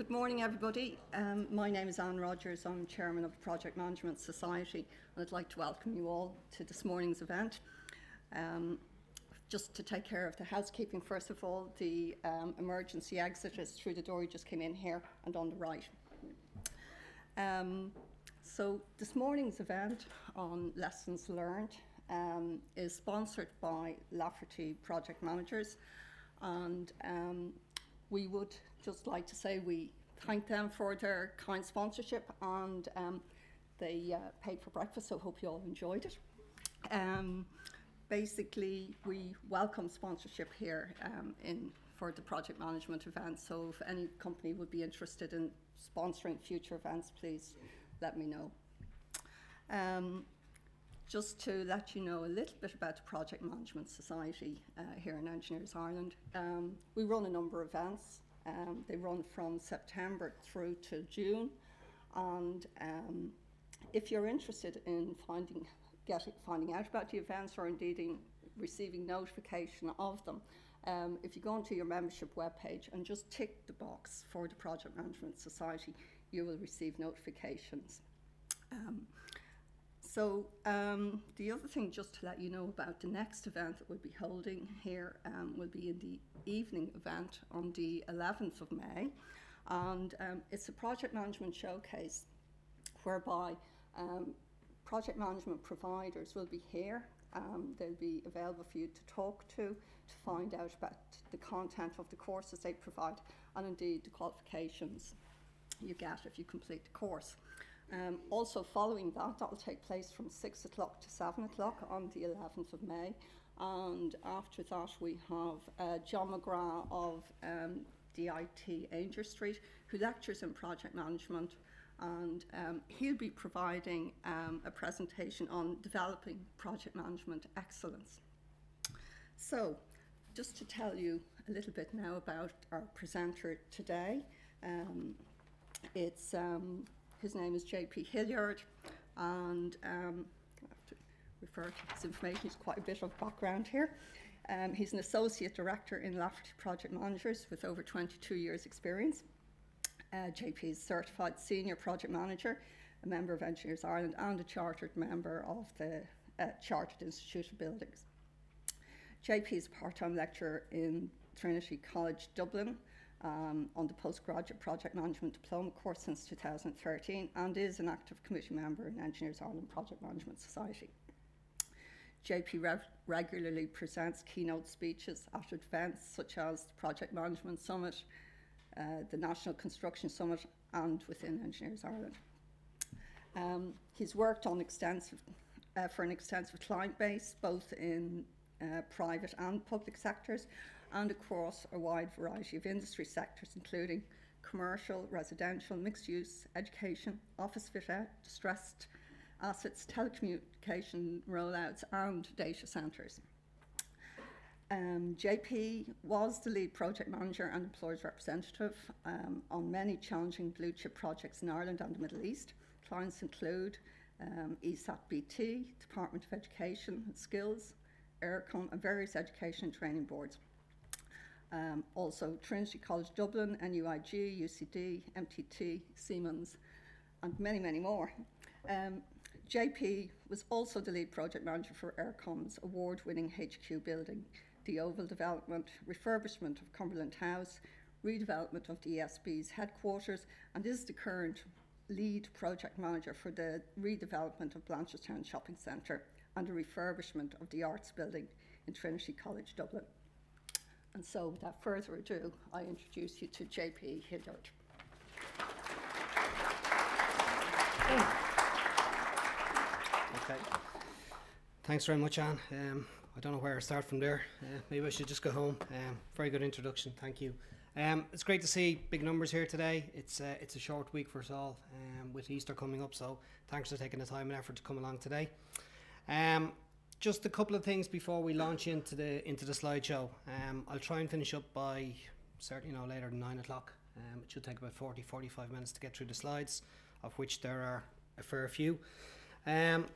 Good morning, everybody. Um, my name is Anne Rogers. I'm chairman of the Project Management Society, and I'd like to welcome you all to this morning's event. Um, just to take care of the housekeeping, first of all, the um, emergency exit is through the door you just came in here and on the right. Um, so, this morning's event on lessons learned um, is sponsored by Lafferty Project Managers, and um, we would just like to say we thank them for their kind sponsorship and um, they uh, paid for breakfast, so hope you all enjoyed it. Um, basically, we welcome sponsorship here um, in for the project management event. So, if any company would be interested in sponsoring future events, please let me know. Just to let you know a little bit about the Project Management Society uh, here in Engineers Ireland, um, we run a number of events. Um, they run from September through to June, and um, if you're interested in finding getting finding out about the events or indeed in receiving notification of them, um, if you go onto your membership webpage and just tick the box for the Project Management Society, you will receive notifications. Um, so um, the other thing, just to let you know about the next event that we'll be holding here, um, will be in the evening event on the 11th of May, and um, it's a project management showcase whereby um, project management providers will be here. Um, they'll be available for you to talk to, to find out about the content of the courses they provide, and indeed the qualifications you get if you complete the course. Um, also, following that, that will take place from 6 o'clock to 7 o'clock on the 11th of May. And after that, we have uh, John McGrath of um, DIT Aungier Street, who lectures in project management. And um, he'll be providing um, a presentation on developing project management excellence. So, just to tell you a little bit now about our presenter today, um, it's um, his name is JP Hilliard, and um, I have to refer to his information. He's quite a bit of background here. Um, he's an associate director in Lafferty Project Managers with over 22 years' experience. Uh, JP is certified senior project manager, a member of Engineers Ireland, and a chartered member of the uh, Chartered Institute of Buildings. JP is a part time lecturer in Trinity College Dublin um, on the postgraduate project management diploma course since 2013 and is an active committee member in Engineers Ireland Project Management Society. JP rev- regularly presents keynote speeches at events such as the Project Management Summit, uh, the National Construction Summit, and within Engineers Ireland. Um, he's worked on extensive, uh, for an extensive client base, both in uh, private and public sectors, and across a wide variety of industry sectors, including commercial, residential, mixed use, education, office fit out, distressed assets, telecommunication rollouts, and data centres. Um, JP was the lead project manager and employers representative um, on many challenging blue chip projects in Ireland and the Middle East. Clients include um, ESAT BT, Department of Education and Skills, Eircom, and various education and training boards um, also Trinity College Dublin, NUIG, UCD, MTT, Siemens, and many, many more. Um, JP was also the lead project manager for Eircom's award winning HQ building, the Oval development, refurbishment of Cumberland House, redevelopment of the ESB's headquarters, and is the current lead project manager for the redevelopment of Blanchardstown Shopping Centre and the refurbishment of the Arts Building in Trinity College Dublin. And so, without further ado, I introduce you to JP Hilliard. Okay. Thanks very much, Anne. Um, I don't know where to start from there. Uh, maybe I should just go home. Um, very good introduction. Thank you. Um, it's great to see big numbers here today. It's uh, it's a short week for us all um, with Easter coming up. So thanks for taking the time and effort to come along today. Um, just a couple of things before we launch into the into the slideshow. Um, I'll try and finish up by certainly no later than nine o'clock. Um, it should take about 40 45 minutes to get through the slides, of which there are a fair few. Um,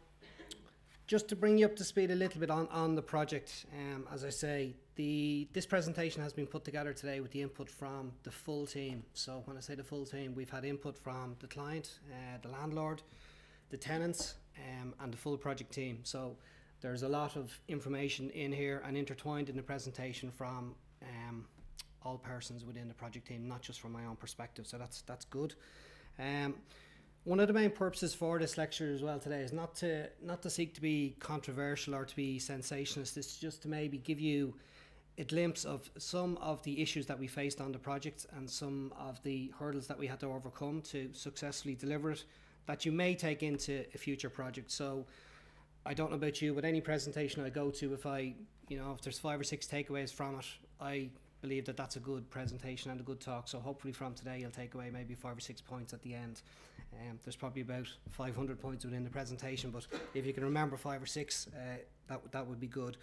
just to bring you up to speed a little bit on, on the project, um, as I say, the this presentation has been put together today with the input from the full team. So when I say the full team, we've had input from the client, uh, the landlord, the tenants, um, and the full project team. So there's a lot of information in here and intertwined in the presentation from um, all persons within the project team, not just from my own perspective. So that's that's good. Um, one of the main purposes for this lecture as well today is not to not to seek to be controversial or to be sensationalist. It's just to maybe give you a glimpse of some of the issues that we faced on the project and some of the hurdles that we had to overcome to successfully deliver it that you may take into a future project. So I don't know about you, but any presentation I go to, if I, you know, if there's five or six takeaways from it, I believe that that's a good presentation and a good talk. So hopefully from today you'll take away maybe five or six points at the end. Um, there's probably about 500 points within the presentation, but if you can remember five or six, uh, that that would be good.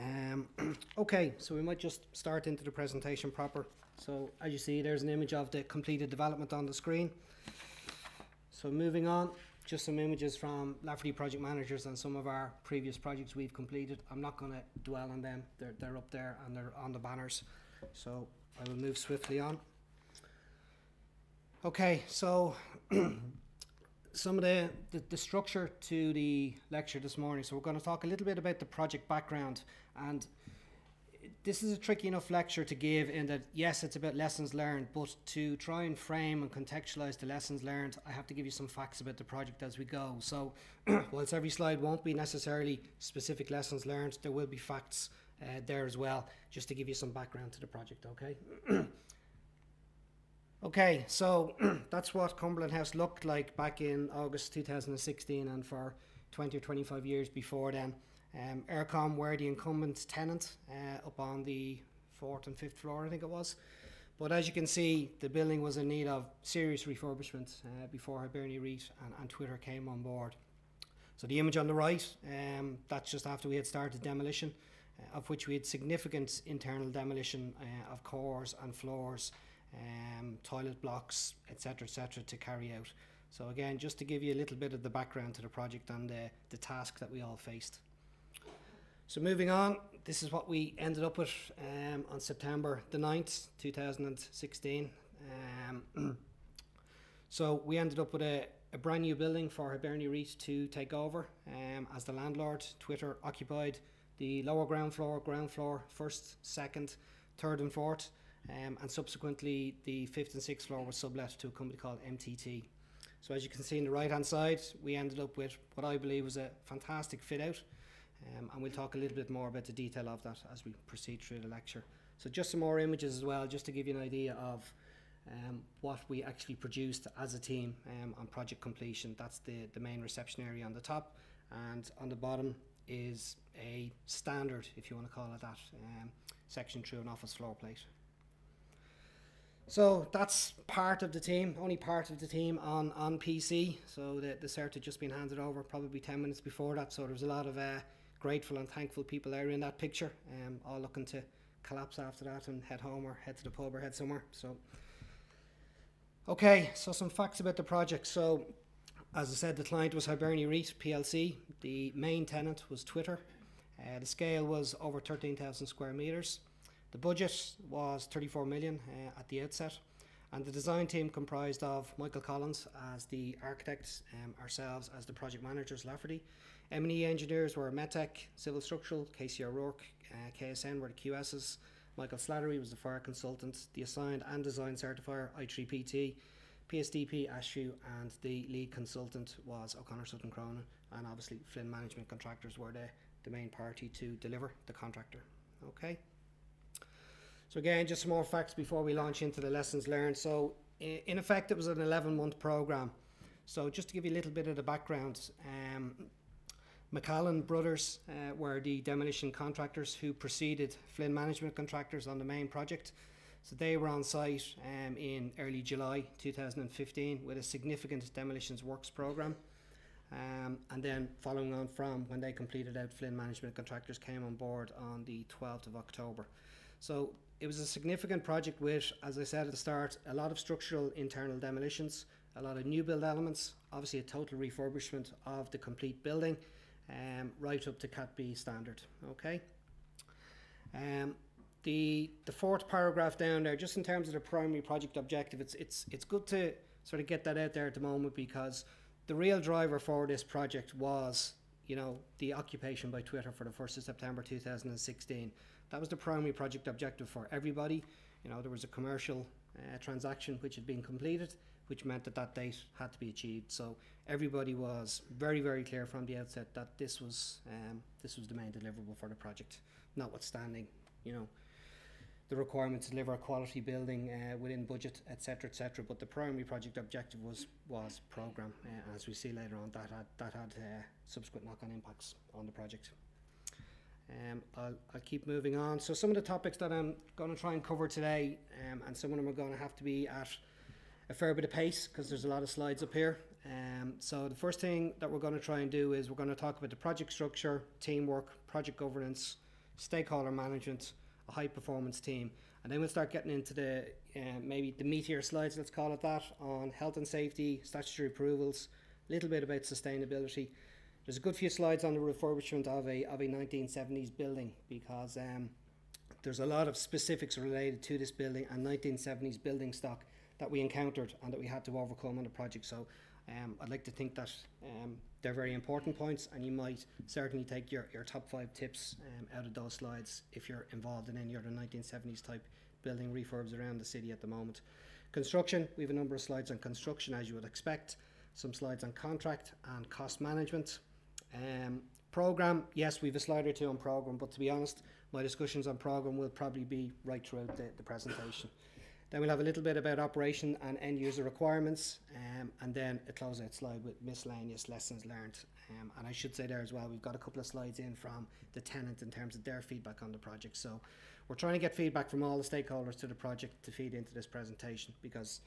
Um, okay, so we might just start into the presentation proper. So as you see, there's an image of the completed development on the screen. So moving on, just some images from Lafferty project managers and some of our previous projects we've completed. I'm not going to dwell on them. They're, they're up there and they're on the banners. So I will move swiftly on. Okay, so some of the, the, the, structure to the lecture this morning. So we're going to talk a little bit about the project background and this is a tricky enough lecture to give in that yes it's about lessons learned but to try and frame and contextualize the lessons learned I have to give you some facts about the project as we go so whilst every slide won't be necessarily specific lessons learned there will be facts uh, there as well just to give you some background to the project okay Okay, so that's what Cumberland House looked like back in August 2016 and for 20 or 25 years before then. Um, Eircom were the incumbent tenant uh, up on the fourth and fifth floor, I think it was. But as you can see, the building was in need of serious refurbishment uh, before Hibernia REIT and, and, Twitter came on board. So the image on the right, um, that's just after we had started demolition, uh, of which we had significant internal demolition uh, of cores and floors um, toilet blocks, etc., etc., to carry out. So again, just to give you a little bit of the background to the project and the, the task that we all faced. So moving on, this is what we ended up with um, on September the 9th, 2016. Um, so we ended up with a, a, brand new building for Hibernia REIT to take over um, as the landlord. Twitter occupied the lower ground floor, ground floor, first, second, third and fourth. Um, and subsequently, the fifth and sixth floor was sublet to a company called MTT. So, as you can see on the right hand side, we ended up with what I believe was a fantastic fit out. Um, and we'll talk a little bit more about the detail of that as we proceed through the lecture. So, just some more images as well, just to give you an idea of um, what we actually produced as a team um, on project completion. That's the, the main reception area on the top, and on the bottom is a standard, if you want to call it that, um, section through an office floor plate. So that's part of the team, only part of the team on, on PC. So the, the cert had just been handed over probably 10 minutes before that. So there was a lot of uh, grateful and thankful people there in that picture, um, all looking to collapse after that and head home or head to the pub or head somewhere. So, okay, so some facts about the project. So, as I said, the client was Hibernia REIT PLC. The main tenant was Twitter. Uh, the scale was over 13,000 square meters. The budget was 34 million uh, at the outset, and the design team comprised of Michael Collins as the architect, um, ourselves as the project managers, Lafferty. M&E engineers were Metec, Civil Structural, Casey O'Rourke, uh, KSN were the QSs. Michael Slattery was the fire consultant, the assigned and design certifier, I3PT, PSDP, Ashview, and the lead consultant was O'Connor Sutton Cronin, and obviously Flynn Management Contractors were the, the main party to deliver the contractor. Okay. So again, just some more facts before we launch into the lessons learned. So in effect, it was an 11 month program. So just to give you a little bit of the background, um, McAllen Brothers uh, were the demolition contractors who preceded Flynn Management Contractors on the main project. So they were on site um, in early July 2015 with a significant demolitions works program. Um, and then following on from when they completed out, Flynn Management Contractors came on board on the 12th of October. So it was a significant project with, as I said at the start, a lot of structural internal demolitions, a lot of new build elements, obviously a total refurbishment of the complete building, um, right up to Cat B standard. Okay. Um, the the fourth paragraph down there, just in terms of the primary project objective, it's it's it's good to sort of get that out there at the moment because the real driver for this project was, you know, the occupation by Twitter for the first of September 2016. That was the primary project objective for everybody. You know, there was a commercial uh, transaction which had been completed, which meant that that date had to be achieved. So everybody was very, very clear from the outset that this was um, this was the main deliverable for the project, notwithstanding, you know, the requirement to deliver a quality building uh, within budget, etc., etc. But the primary project objective was was program, uh, as we see later on. That had that had uh, subsequent knock-on impacts on the project. Um, I'll, I'll keep moving on. So some of the topics that I'm going to try and cover today, um, and some of them are going to have to be at a fair bit of pace because there's a lot of slides up here. Um, so the first thing that we're going to try and do is we're going to talk about the project structure, teamwork, project governance, stakeholder management, a high performance team, and then we'll start getting into the uh, maybe the meteor slides, let's call it that, on health and safety, statutory approvals, a little bit about sustainability. There's a good few slides on the refurbishment of a of a 1970s building because um, there's a lot of specifics related to this building and 1970s building stock that we encountered and that we had to overcome on the project. So um, I'd like to think that um, they're very important points, and you might certainly take your, your top five tips um, out of those slides if you're involved in any other 1970s type building refurbs around the city at the moment. Construction, we have a number of slides on construction as you would expect, some slides on contract and cost management. Um, program, yes, we've a slide or two on program, but to be honest, my discussions on program will probably be right throughout the, the presentation. Then we'll have a little bit about operation and end user requirements, um, and then a closeout slide with miscellaneous lessons learned. Um, and I should say there as well, we've got a couple of slides in from the tenant in terms of their feedback on the project. So we're trying to get feedback from all the stakeholders to the project to feed into this presentation because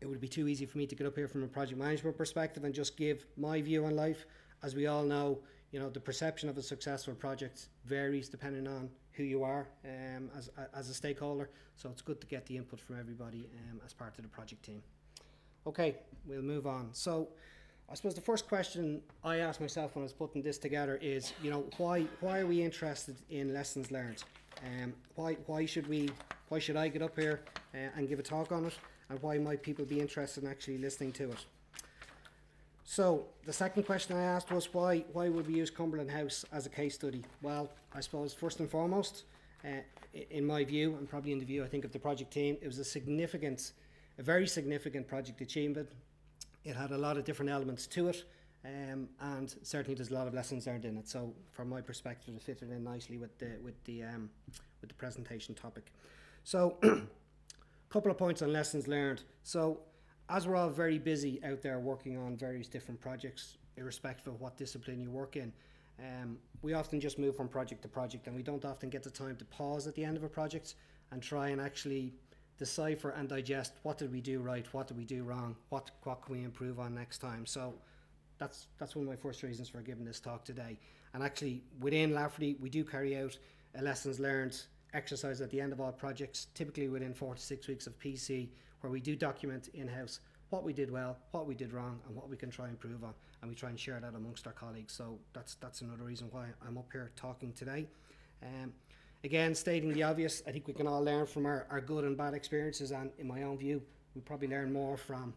it would be too easy for me to get up here from a project management perspective and just give my view on life. As we all know, you know, the perception of a successful project varies depending on who you are um, as, as a stakeholder. So it's good to get the input from everybody um, as part of the project team. Okay, we'll move on. So I suppose the first question I asked myself when I was putting this together is, you know, why why are we interested in lessons learned? Um, why why should we why should I get up here uh, and give a talk on it? And why might people be interested in actually listening to it? So the second question I asked was why why would we use Cumberland House as a case study? Well, I suppose first and foremost, uh, in my view, and probably in the view I think of the project team, it was a significant, a very significant project achievement. It had a lot of different elements to it, um, and certainly there's a lot of lessons learned in it. So from my perspective, it fitted in nicely with the with the um, with the presentation topic. So, a couple of points on lessons learned. So as we're all very busy out there working on various different projects, irrespective of what discipline you work in, um, we often just move from project to project and we don't often get the time to pause at the end of a project and try and actually decipher and digest what did we do right, what did we do wrong, what, what can we improve on next time. So that's, that's one of my first reasons for giving this talk today. And actually, within Lafferty, we do carry out a lessons learned exercise at the end of all projects, typically within four to six weeks of PC, where we do document in-house what we did well, what we did wrong, and what we can try and improve on, and we try and share that amongst our colleagues. So that's that's another reason why I'm up here talking today. Um, again, stating the obvious, I think we can all learn from our, our good and bad experiences, and in my own view, we probably learn more from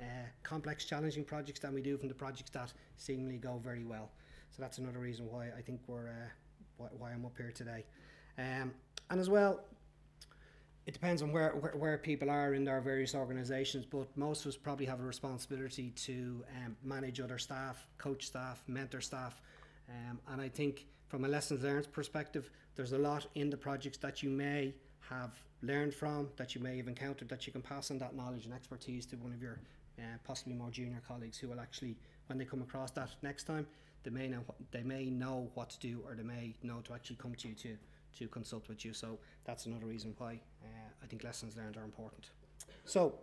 uh, complex, challenging projects than we do from the projects that seemingly go very well. So that's another reason why I think we're uh, why, why I'm up here today. Um, and as well, it depends on where, where, where, people are in their various organisations, but most of us probably have a responsibility to um, manage other staff, coach staff, mentor staff. Um, and I think from a lessons learned perspective, there's a lot in the projects that you may have learned from, that you may have encountered, that you can pass on that knowledge and expertise to one of your uh, possibly more junior colleagues who will actually, when they come across that next time, they may know they may know what to do or they may know to actually come to you to to consult with you. So that's another reason why uh, I think lessons learned are important. So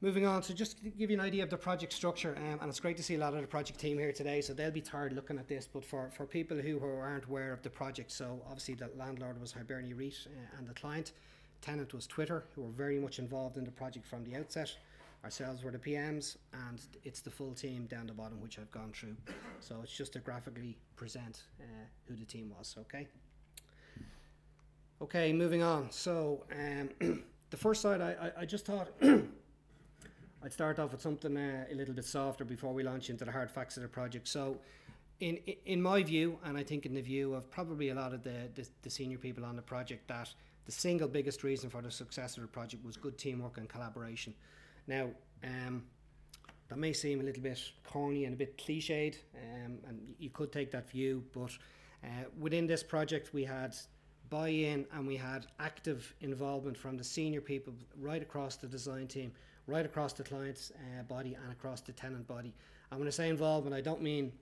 moving on, so just to give you an idea of the project structure, um, and it's great to see a lot of the project team here today, so they'll be tired looking at this, but for, for people who, who aren't aware of the project, so obviously the landlord was Hibernia REIT uh, and the client, tenant was Twitter, who were very much involved in the project from the outset. ourselves were the PMs, and it's the full team down the bottom which I've gone through. So it's just to graphically present uh, who the team was. Okay. Okay, moving on. So um, the first slide, I, I, I just thought I'd start off with something uh, a little bit softer before we launch into the hard facts of the project. So, in in my view, and I think in the view of probably a lot of the, the, the senior people on the project, that the single biggest reason for the success of the project was good teamwork and collaboration. Now, um, that may seem a little bit corny and a bit cliched, um, and you could take that view, but uh, within this project, we had buy in and we had active involvement from the senior people right across the design team, right across the client's uh, body, and across the tenant body. And when I say involvement, I don't mean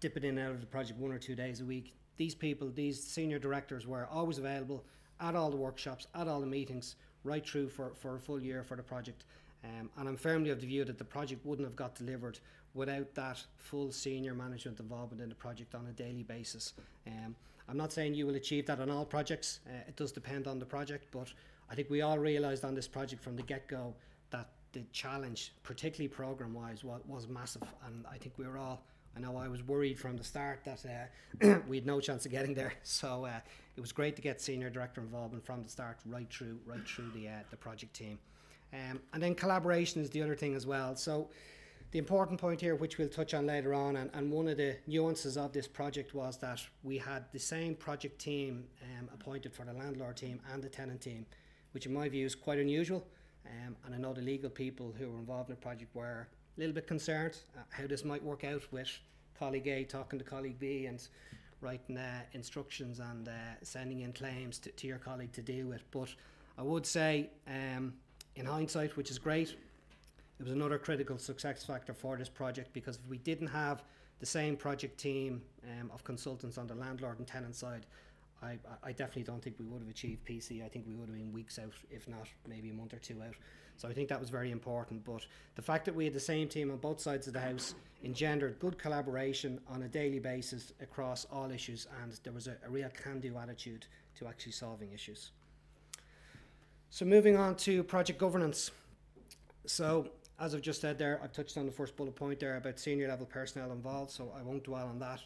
dipping in and out of the project one or two days a week. These people, these senior directors, were always available at all the workshops, at all the meetings, right through for, for a full year for the project. Um, and I'm firmly of the view that the project wouldn't have got delivered without that full senior management involvement in the project on a daily basis. Um, I'm not saying you will achieve that on all projects, uh, it does depend on the project, but I think we all realised on this project from the get go that the challenge, particularly program wise, was, was massive. And I think we were all I know I was worried from the start that uh, we had no chance of getting there. So uh, it was great to get senior director involvement from the start, right through, right through the uh, the project team. Um, and then collaboration is the other thing as well. So the important point here, which we'll touch on later on, and, and one of the nuances of this project was that we had the same project team um, appointed for the landlord team and the tenant team, which in my view is quite unusual. Um, and I know the legal people who were involved in the project were a little bit concerned uh, how this might work out with colleague A talking to colleague B and writing uh, instructions and uh, sending in claims to, to, your colleague to deal with. But I would say, um, in hindsight, which is great, it was another critical success factor for this project because if we didn't have the same project team um, of consultants on the landlord and tenant side, I, I definitely don't think we would have achieved PC. I think we would have been weeks out, if not maybe a month or two out. So I think that was very important. But the fact that we had the same team on both sides of the house engendered good collaboration on a daily basis across all issues, and there was a, a real can do attitude to actually solving issues. So moving on to project governance. So as I've just said there, I've touched on the first bullet point there about senior level personnel involved, so I won't dwell on that.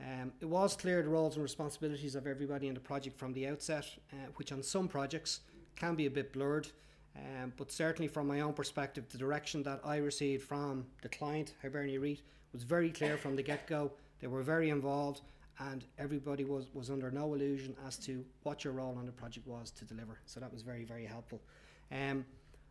Um, it was clear the roles and responsibilities of everybody in the project from the outset, uh, which on some projects can be a bit blurred. Um, but certainly from my own perspective, the direction that I received from the client, Hibernia REIT, was very clear from the get-go. They were very involved and everybody was, was under no illusion as to what your role on the project was to deliver. So that was very, very helpful. Um,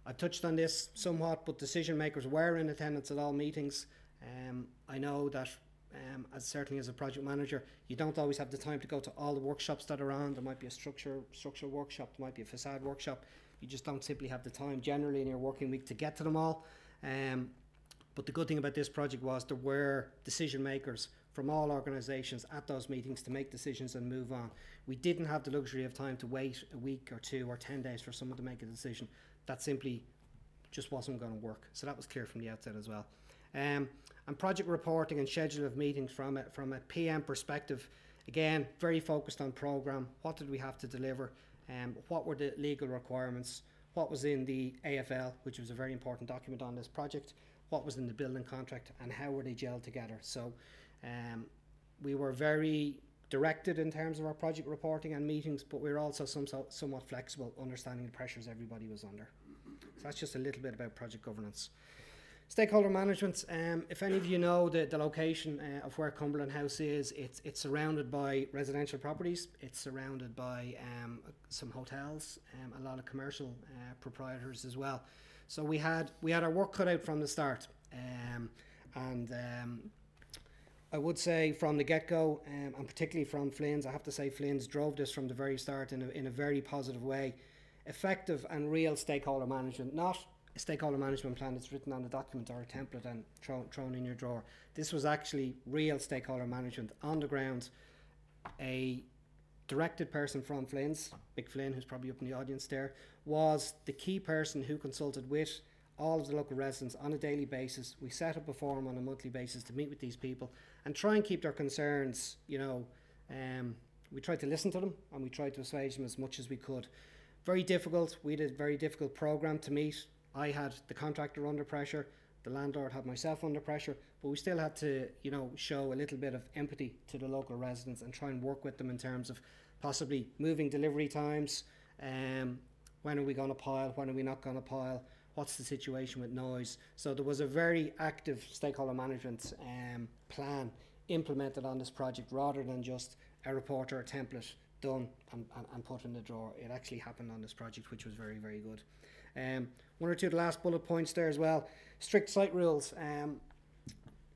I touched on this somewhat, but decision makers were in attendance at all meetings. Um, I know that um, as certainly as a project manager, you don't always have the time to go to all the workshops that are on. There might be a structure structural workshop, there might be a facade workshop. You just don't simply have the time generally in your working week to get to them all. Um, but the good thing about this project was there were decision makers from all organisations at those meetings to make decisions and move on. We didn't have the luxury of time to wait a week or two or 10 days for someone to make a decision. That simply just wasn't going to work. So that was clear from the outset as well. Um, and project reporting and schedule of meetings from a, from a PM perspective, again, very focused on programme. What did we have to deliver? Um, what were the legal requirements? What was in the AFL, which was a very important document on this project? What was in the building contract? And how were they gelled together? So um, we were very directed in terms of our project reporting and meetings, but we were also some, so, somewhat flexible, understanding the pressures everybody was under. So that's just a little bit about project governance. Stakeholder management. Um, if any of you know the, the location uh, of where Cumberland House is, it's it's surrounded by residential properties. It's surrounded by um, some hotels, um, a lot of commercial uh, proprietors as well. So we had we had our work cut out from the start, um, and um, I would say from the get go, um, and particularly from Flynn's, I have to say Flynn's drove this from the very start in a, in a very positive way. Effective and real stakeholder management, not a stakeholder management plan that's written on a document or a template and thrown, thrown in your drawer. This was actually real stakeholder management on the ground. A directed person from Flynn's, Big Flynn, who's probably up in the audience there, was the key person who consulted with all of the local residents on a daily basis. We set up a forum on a monthly basis to meet with these people and try and keep their concerns, you know, um, we tried to listen to them and we tried to assuage them as much as we could. Very difficult. We had a very difficult program to meet I had the contractor under pressure, the landlord had myself under pressure, but we still had to, you know, show a little bit of empathy to the local residents and try and work with them in terms of possibly moving delivery times. Um, when are we going to pile? When are we not going to pile? What's the situation with noise? So there was a very active stakeholder management um, plan implemented on this project rather than just a report or a template done and, and, and put in the drawer. It actually happened on this project, which was very, very good. Um, one or two of the last bullet points there as well. Strict site rules. Um,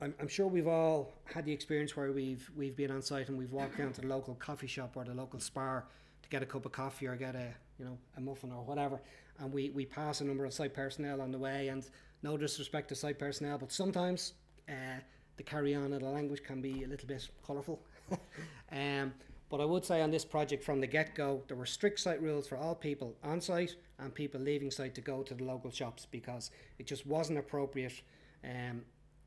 I'm, I'm sure we've all had the experience where we've we've been on site and we've walked down to the local coffee shop or the local spar to get a cup of coffee or get a you know a muffin or whatever, and we, we pass a number of site personnel on the way. And no disrespect to site personnel, but sometimes uh, the carry on of the language can be a little bit colourful. um, but I would say on this project from the get go, there were strict site rules for all people on site and people leaving site to go to the local shops because it just wasn't appropriate um,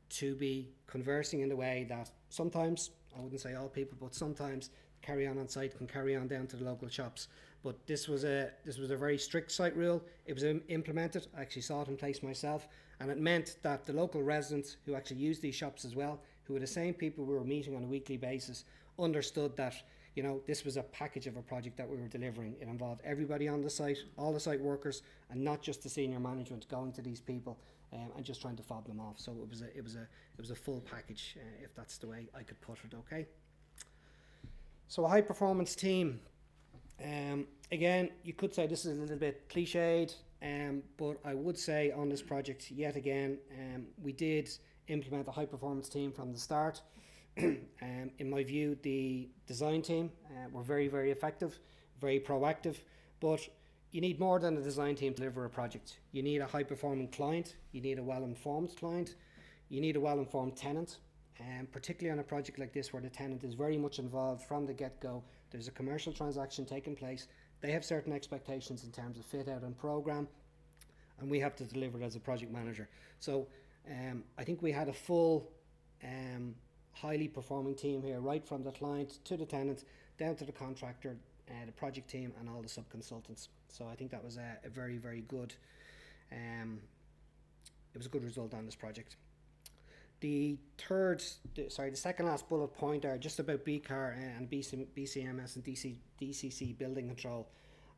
to be conversing in the way that sometimes, I wouldn't say all people, but sometimes carry on on site can carry on down to the local shops. But this was a this was a very strict site rule. It was implemented. I actually saw it in place myself, and it meant that the local residents who actually used these shops as well, who were the same people we were meeting on a weekly basis, understood that you know, this was a package of a project that we were delivering. It involved everybody on the site, all the site workers, and not just the senior management going to these people um, and just trying to fob them off. So it was a, it was a, it was a full package, uh, if that's the way I could put it. Okay. So a high performance team. Um, again, you could say this is a little bit cliched, um, but I would say on this project, yet again, um, we did implement a high performance team from the start. um, in my view, the design team uh, were very, very effective, very proactive. But you need more than a design team to deliver a project. You need a high performing client, you need a well informed client, you need a well informed tenant. And um, particularly on a project like this, where the tenant is very much involved from the get go, there's a commercial transaction taking place. They have certain expectations in terms of fit out and program, and we have to deliver it as a project manager. So um, I think we had a full um, highly performing team here, right from the client to the tenant, down to the contractor, uh, the project team, and all the sub consultants. So I think that was a, a very, very good. Um, it was a good result on this project. The third, sorry, the second last bullet point there, just about BCAR and BC, BCMS and DC, DCC building control.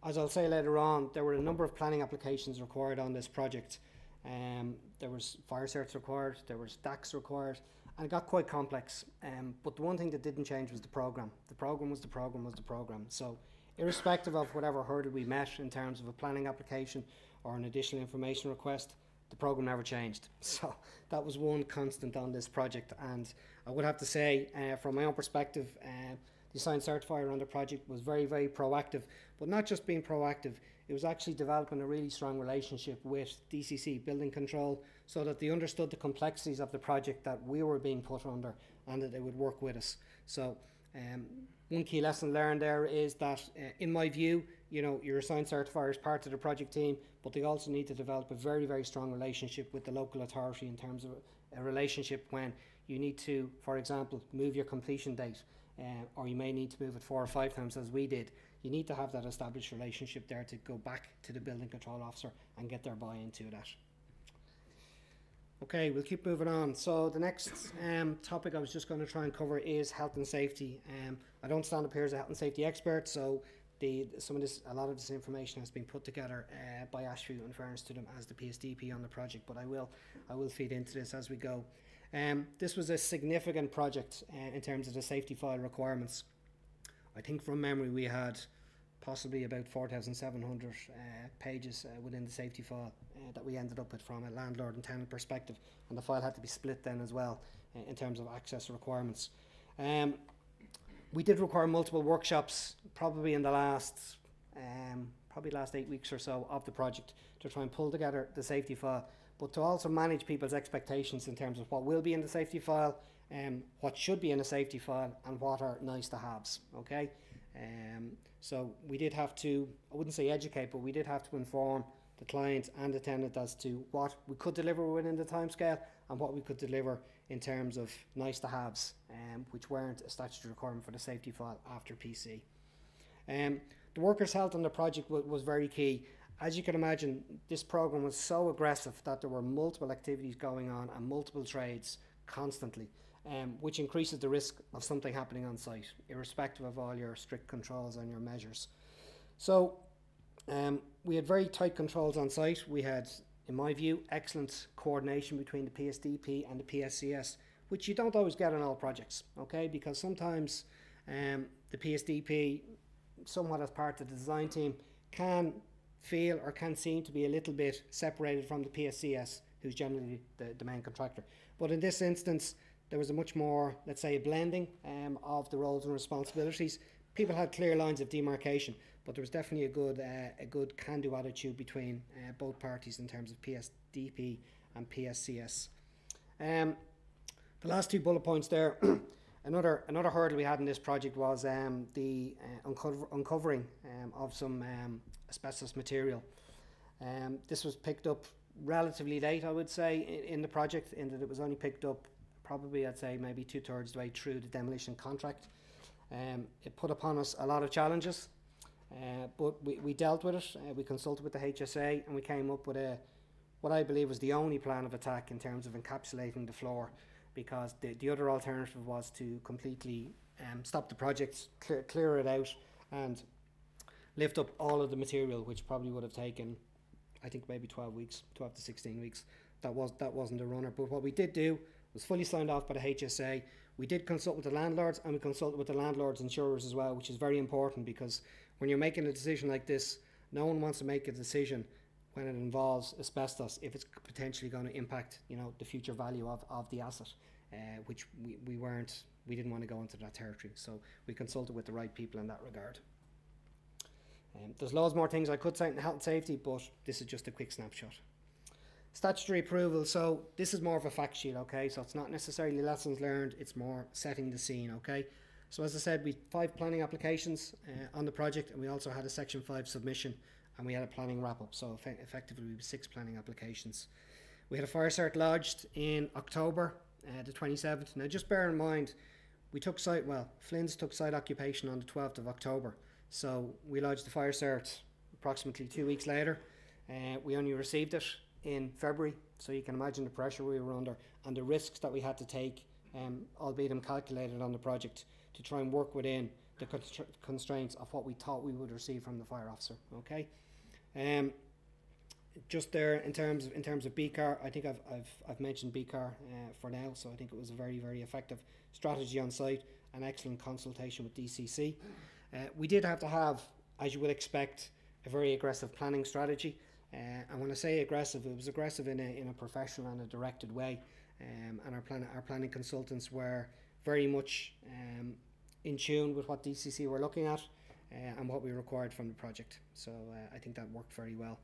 As I'll say later on, there were a number of planning applications required on this project. Um, there was fire certs required, there was DACs required, and it got quite complex. Um, but the one thing that didn't change was the program. The program was the program was the program. So, irrespective of whatever hurdle we met in terms of a planning application or an additional information request, the program never changed. So that was one constant on this project. And I would have to say, uh, from my own perspective, uh, the assigned certifier on the project was very, very proactive. But not just being proactive, it was actually developing a really strong relationship with DCC Building Control so that they understood the complexities of the project that we were being put under and that they would work with us. So, um, one key lesson learned there is that, uh, in my view, you know, your assigned certifier is part of the project team, but they also need to develop a very, very strong relationship with the local authority in terms of a relationship when you need to, for example, move your completion date, uh, or you may need to move it four or five times as we did you need to have that established relationship there to go back to the building control officer and get their buy-in to that. Okay, we'll keep moving on. So the next um, topic I was just going to try and cover is health and safety. Um, I don't stand up here as a health and safety expert, so the some of this, a lot of this information has been put together uh, by Ashview in fairness to them as the PSDP on the project. But I will, I will feed into this as we go. Um, this was a significant project uh, in terms of the safety file requirements. I think from memory we had possibly about 4,700 uh, pages uh, within the safety file uh, that we ended up with from a landlord and tenant perspective, and the file had to be split then as well uh, in terms of access requirements. Um, we did require multiple workshops, probably in the last, um, probably last eight weeks or so of the project to try and pull together the safety file, but to also manage people's expectations in terms of what will be in the safety file, um, what should be in a safety file, and what are nice to haves. Okay. Um, so we did have to, I wouldn't say educate, but we did have to inform the client and the tenant as to what we could deliver within the timescale and what we could deliver in terms of nice to haves, um, which weren't a statutory requirement for the safety file after PC. Um, the workers' health on the project w- was very key, as you can imagine, this program was so aggressive that there were multiple activities going on and multiple trades constantly, um, which increases the risk of something happening on site, irrespective of all your strict controls and your measures. So, um, we had very tight controls on site. We had, in my view, excellent coordination between the PSDP and the PSCS, which you don't always get on all projects, okay? Because sometimes um, the PSDP, somewhat as part of the design team, can feel or can seem to be a little bit separated from the PSCS, who's generally the, the main contractor. But in this instance, there was a much more, let's say, a blending um, of the roles and responsibilities. People had clear lines of demarcation, but there was definitely a good, uh, a good can-do attitude between uh, both parties in terms of PSDP and PSCS. Um, the last two bullet points there. another another hurdle we had in this project was um, the uh, uncover, uncovering um, of some um, asbestos material. Um, this was picked up relatively late, I would say, in, in, the project, in that it was only picked up probably, I'd say, maybe two thirds the way through the demolition contract. Um, it put upon us a lot of challenges, uh, but we, we dealt with it. Uh, we consulted with the HSA and we came up with a what I believe was the only plan of attack in terms of encapsulating the floor because the, the other alternative was to completely um, stop the project, clear, clear it out, and lift up all of the material, which probably would have taken, I think, maybe 12 weeks, 12 to 16 weeks. That was that wasn't a runner. But what we did do was fully signed off by the HSA. We did consult with the landlords, and we consulted with the landlords insurers as well, which is very important because when you're making a decision like this, no one wants to make a decision when it involves asbestos if it's potentially going to impact you know the future value of, of the asset uh, which we, we weren't we didn't want to go into that territory so we consulted with the right people in that regard um, there's loads more things I could say in health and safety, but this is just a quick snapshot. Statutory approval, so this is more of a fact sheet, okay? So it's not necessarily lessons learned, it's more setting the scene, okay? So as I said, we five planning applications uh, on the project, and we also had a Section 5 submission, and we had a planning wrap-up, so eff effectively we six planning applications. We had a fire cert lodged in October uh, the 27th. Now just bear in mind, we took site, well, Flynn's took site occupation on the 12th of October. So we lodged the fire cert approximately two weeks later. Uh, we only received it in February, so you can imagine the pressure we were under and the risks that we had to take, um, albeit I'm calculated on the project, to try and work within the constraints of what we thought we would receive from the fire officer. Okay, um, just there in terms of in terms of BCAR, I think I've I've, I've mentioned BCAR uh, for now, so I think it was a very very effective strategy on site and excellent consultation with DCC. Uh, we did have to have, as you would expect, a very aggressive planning strategy. Uh, and when I say aggressive, it was aggressive in a, in a professional and a directed way. Um, and our, plan- our planning consultants were very much um, in tune with what DCC were looking at uh, and what we required from the project. So uh, I think that worked very well.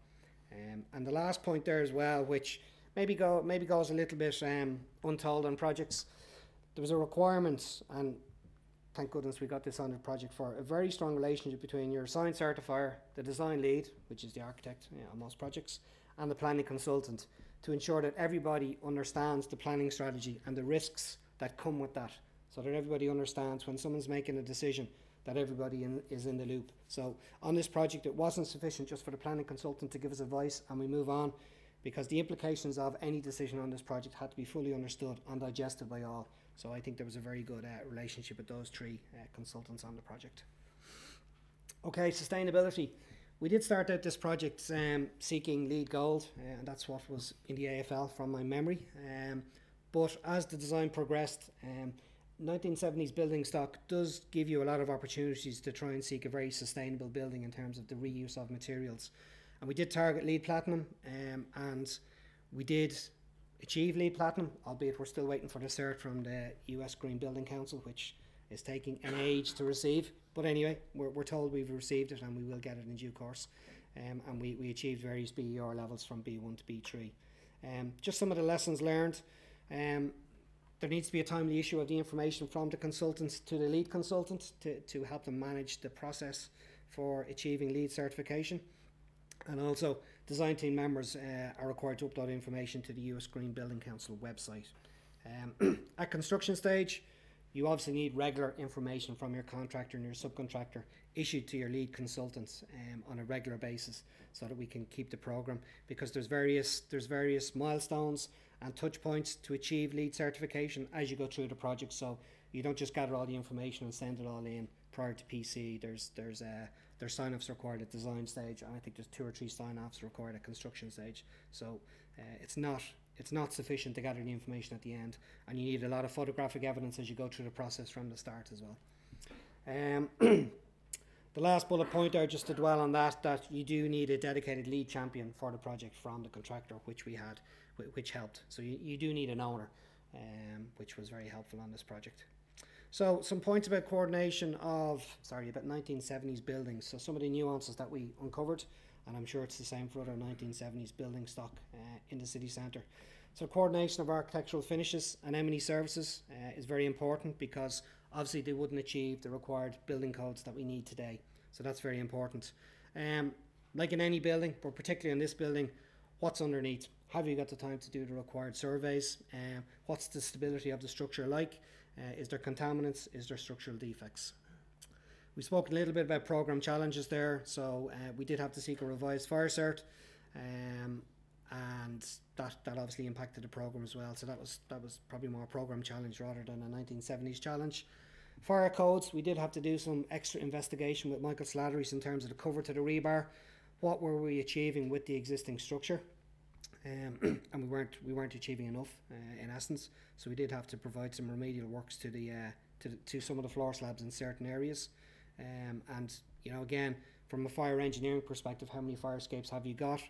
Um, and the last point there as well, which maybe go maybe goes a little bit um, untold on projects, there was a requirement, and thank goodness we got this on the project for a very strong relationship between your assigned certifier, the design lead, which is the architect you know, on most projects, and the planning consultant to ensure that everybody understands the planning strategy and the risks that come with that, so that everybody understands when someone's making a decision that everybody in, is in the loop. So on this project, it wasn't sufficient just for the planning consultant to give us advice and we move on, because the implications of any decision on this project had to be fully understood and digested by all. So I think there was a very good uh, relationship with those three uh, consultants on the project. Okay, sustainability. We did start out this project um, seeking LEED gold, uh, and that's what was in the AFL from my memory. Um, but as the design progressed, um, 1970s building stock does give you a lot of opportunities to try and seek a very sustainable building in terms of the reuse of materials. And we did target LEED platinum, um, and we did achieve LEED Platinum, albeit we're still waiting for the cert from the US Green Building Council, which is taking an age to receive. But anyway, we're, we're told we've received it and we will get it in due course. Um, and we, we achieved various BER levels from B1 to B3. Um, just some of the lessons learned. Um, there needs to be a timely issue of the information from the consultants to the lead consultant to, to help them manage the process for achieving LEED certification. And also, design team members uh, are required to upload information to the US Green Building Council website. Um, at construction stage, you obviously need regular information from your contractor and your subcontractor issued to your lead consultants um, on a regular basis so that we can keep the program because there's various there's various milestones and touch points to achieve LEED certification as you go through the project. So you don't just gather all the information and send it all in prior to PC there's there's uh, there's sign-offs required at design stage and I think there's two or three sign-offs required at construction stage. So uh, it's not it's not sufficient to gather the information at the end and you need a lot of photographic evidence as you go through the process from the start as well. Um, the last bullet point there just to dwell on that that you do need a dedicated LEED champion for the project from the contractor which we had which helped so you, you do need an owner um, which was very helpful on this project so some points about coordination of sorry about 1970s buildings so some of the nuances that we uncovered and I'm sure it's the same for other 1970s building stock uh, in the city centre. So coordination of architectural finishes and M&E services uh, is very important because obviously they wouldn't achieve the required building codes that we need today. So that's very important. Um, like in any building, but particularly in this building, what's underneath? Have you got the time to do the required surveys? Um, what's the stability of the structure like? Uh, is there contaminants? Is there structural defects? We spoke a little bit about program challenges there, so uh, we did have to seek a revised fire cert, um, and that that obviously impacted the program as well. So that was that was probably more a program challenge rather than a 1970s challenge. Fire codes, we did have to do some extra investigation with Michael Slattery's in terms of the cover to the rebar. What were we achieving with the existing structure? Um, and we weren't we weren't achieving enough uh, in essence. So we did have to provide some remedial works to the uh, to, the, to some of the floor slabs in certain areas. Um, and you know, again, from a fire engineering perspective, how many fire escapes have you got?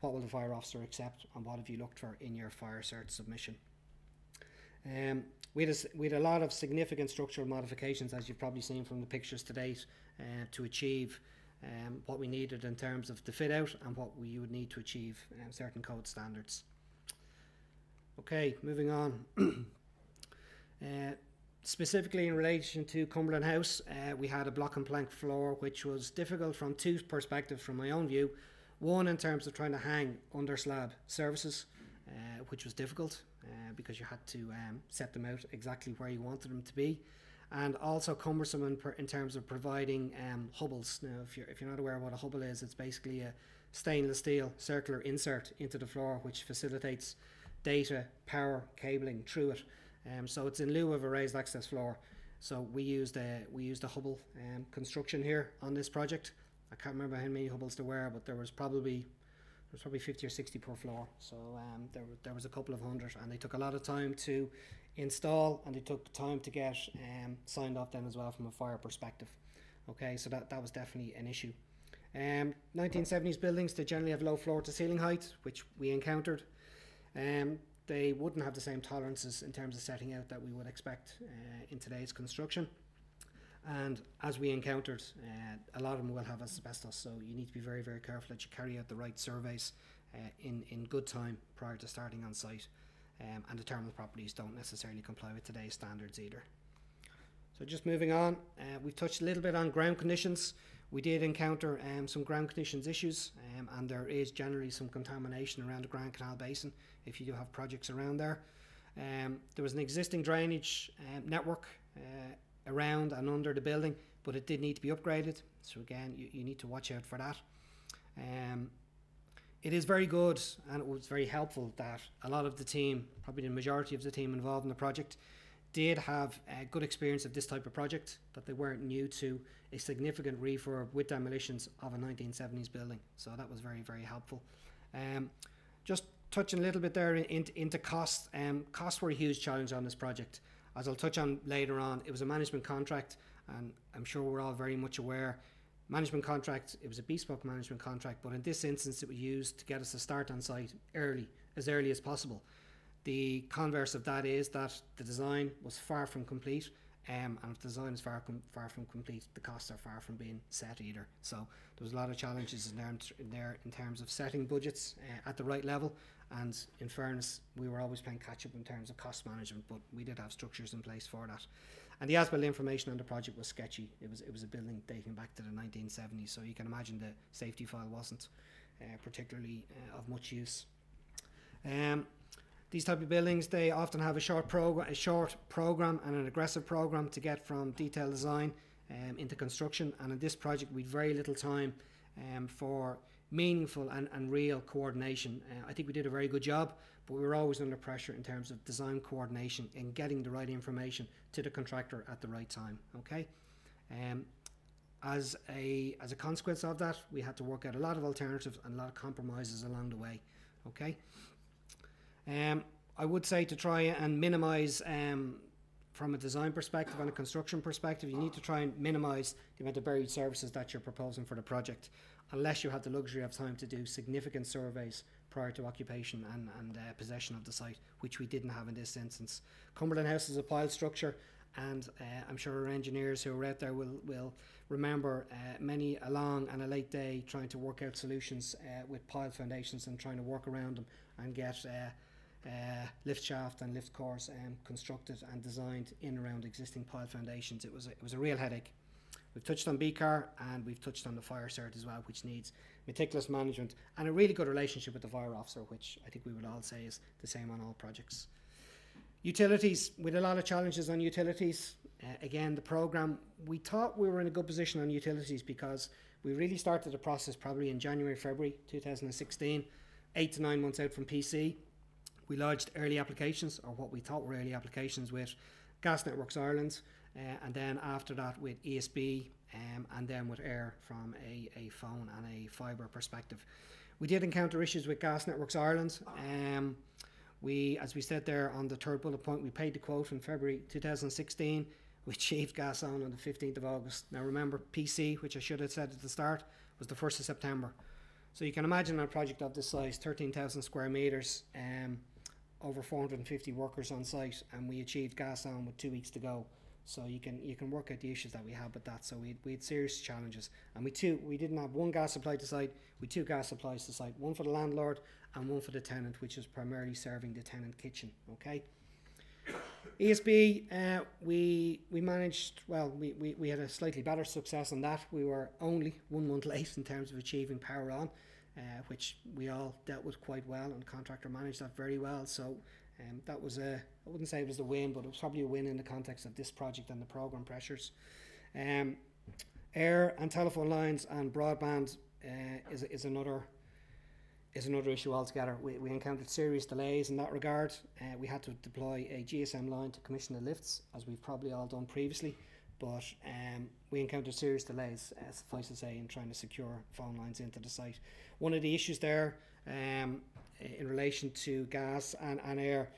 What will the fire officer accept, and what have you looked for in your fire cert submission? Um, we, had a, we had a lot of significant structural modifications, as you've probably seen from the pictures to date, uh, to achieve um, what we needed in terms of the fit out and what we would need to achieve um, certain code standards. Okay, moving on. uh, specifically in relation to Cumberland House, uh, we had a block and plank floor, which was difficult from two perspectives from my own view. One, in terms of trying to hang under slab services, uh, which was difficult uh, because you had to um, set them out exactly where you wanted them to be. And also cumbersome in, per, in terms of providing um, hubbles. Now, if you're, if you're not aware what a hubble is, it's basically a stainless steel circular insert into the floor which facilitates data, power, cabling through it. Um, so it's in lieu of a raised access floor. So we used a we used a Hubble um, construction here on this project. I can't remember how many Hubbles there were, but there was probably there was probably 50 or 60 per floor. So um, there there was a couple of hundred, and they took a lot of time to install, and they took time to get um, signed off then as well from a fire perspective. Okay, so that that was definitely an issue. Um, 1970s buildings they generally have low floor to ceiling height, which we encountered. Um, they wouldn't have the same tolerances in terms of setting out that we would expect uh, in today's construction. And as we encountered, uh, a lot of them will have asbestos, so you need to be very, very careful that you carry out the right surveys uh, in, in good time prior to starting on site. Um, and the thermal properties don't necessarily comply with today's standards either. So just moving on, uh, we've touched a little bit on ground conditions. We did encounter um, some ground conditions issues, um, and there is generally some contamination around the Grand Canal Basin if you do have projects around there. Um, there was an existing drainage um, network uh, around and under the building, but it did need to be upgraded. So again, you, you need to watch out for that. Um, it is very good and it was very helpful that a lot of the team, probably the majority of the team involved in the project, did have a good experience of this type of project, that they weren't new to a significant refurb with demolitions of a 1970s building. So that was very, very helpful. Um, just touching a little bit there into, into costs. Um, costs were a huge challenge on this project. As I'll touch on later on, it was a management contract, and I'm sure we're all very much aware. Management contract, it was a bespoke management contract, but in this instance, it was used to get us to start on site early, as early as possible. The converse of that is that the design was far from complete, um, and if the design is far com- far from complete, the costs are far from being set either. So there was a lot of challenges in there in, there in terms of setting budgets uh, at the right level. And in fairness, we were always playing catch up in terms of cost management, but we did have structures in place for that. And the as-built information on the project was sketchy. It was it was a building dating back to the 1970s, so you can imagine the safety file wasn't uh, particularly uh, of much use. Um, these type of buildings, they often have a short program, a short program, and an aggressive program to get from detail design um, into construction. And in this project, we had very little time um, for meaningful and, and real coordination. Uh, I think we did a very good job, but we were always under pressure in terms of design coordination and getting the right information to the contractor at the right time. Okay. Um, as a as a consequence of that, we had to work out a lot of alternatives and a lot of compromises along the way. Okay. Um, I would say to try and minimise um, from a design perspective and a construction perspective, you need to try and minimise the amount of buried services that you're proposing for the project, unless you have the luxury of time to do significant surveys prior to occupation and, and uh, possession of the site, which we didn't have in this instance. Cumberland House is a piled structure, and uh, I'm sure our engineers who are out there will, will remember uh, many a long and a late day trying to work out solutions uh, with piled foundations and trying to work around them and get uh, uh, lift shaft and lift cores um, constructed and designed in around existing piled foundations. It was a, it was a real headache. We've touched on BCAR and we've touched on the fire cert as well, which needs meticulous management and a really good relationship with the fire officer, which I think we would all say is the same on all projects. Utilities, with a lot of challenges on utilities. Uh, again, the programme, we thought we were in a good position on utilities because we really started the process probably in January, February 2016, eight to nine months out from PC. We lodged early applications, or what we thought were early applications, with Gas Networks Ireland, and then after that with ESB, um, and then with Eir from a, a phone and a fibre perspective. We did encounter issues with Gas Networks Ireland. Um, we, as we said there on the third bullet point, we paid the quote in February 2016. We achieved gas on on the 15th of August. Now remember, PC, which I should have said at the start, was the 1st of September. So you can imagine a project of this size, 13,000 square metres, um, over 450 workers on site, and we achieved gas on with two weeks to go. So you can you can work out the issues that we had with that. So we we had serious challenges, and we two we didn't have one gas supply to site. We two gas supplies to site, one for the landlord and one for the tenant, which is primarily serving the tenant kitchen. Okay. ESB, uh, we we managed well. We, we, we had a slightly better success on that. We were only one month late in terms of achieving power on, uh, which we all dealt with quite well, and contractor managed that very well. So um, that was a I wouldn't say it was a win, but it was probably a win in the context of this project and the program pressures. Um, Eir and telephone lines and broadband uh, is is another is another issue altogether. We, we encountered serious delays in that regard. Uh, we had to deploy a GSM line to commission the lifts, as we've probably all done previously. But um, we encountered serious delays, uh, suffice to say, in trying to secure phone lines into the site. One of the issues there, um, in relation to gas and, and Eir,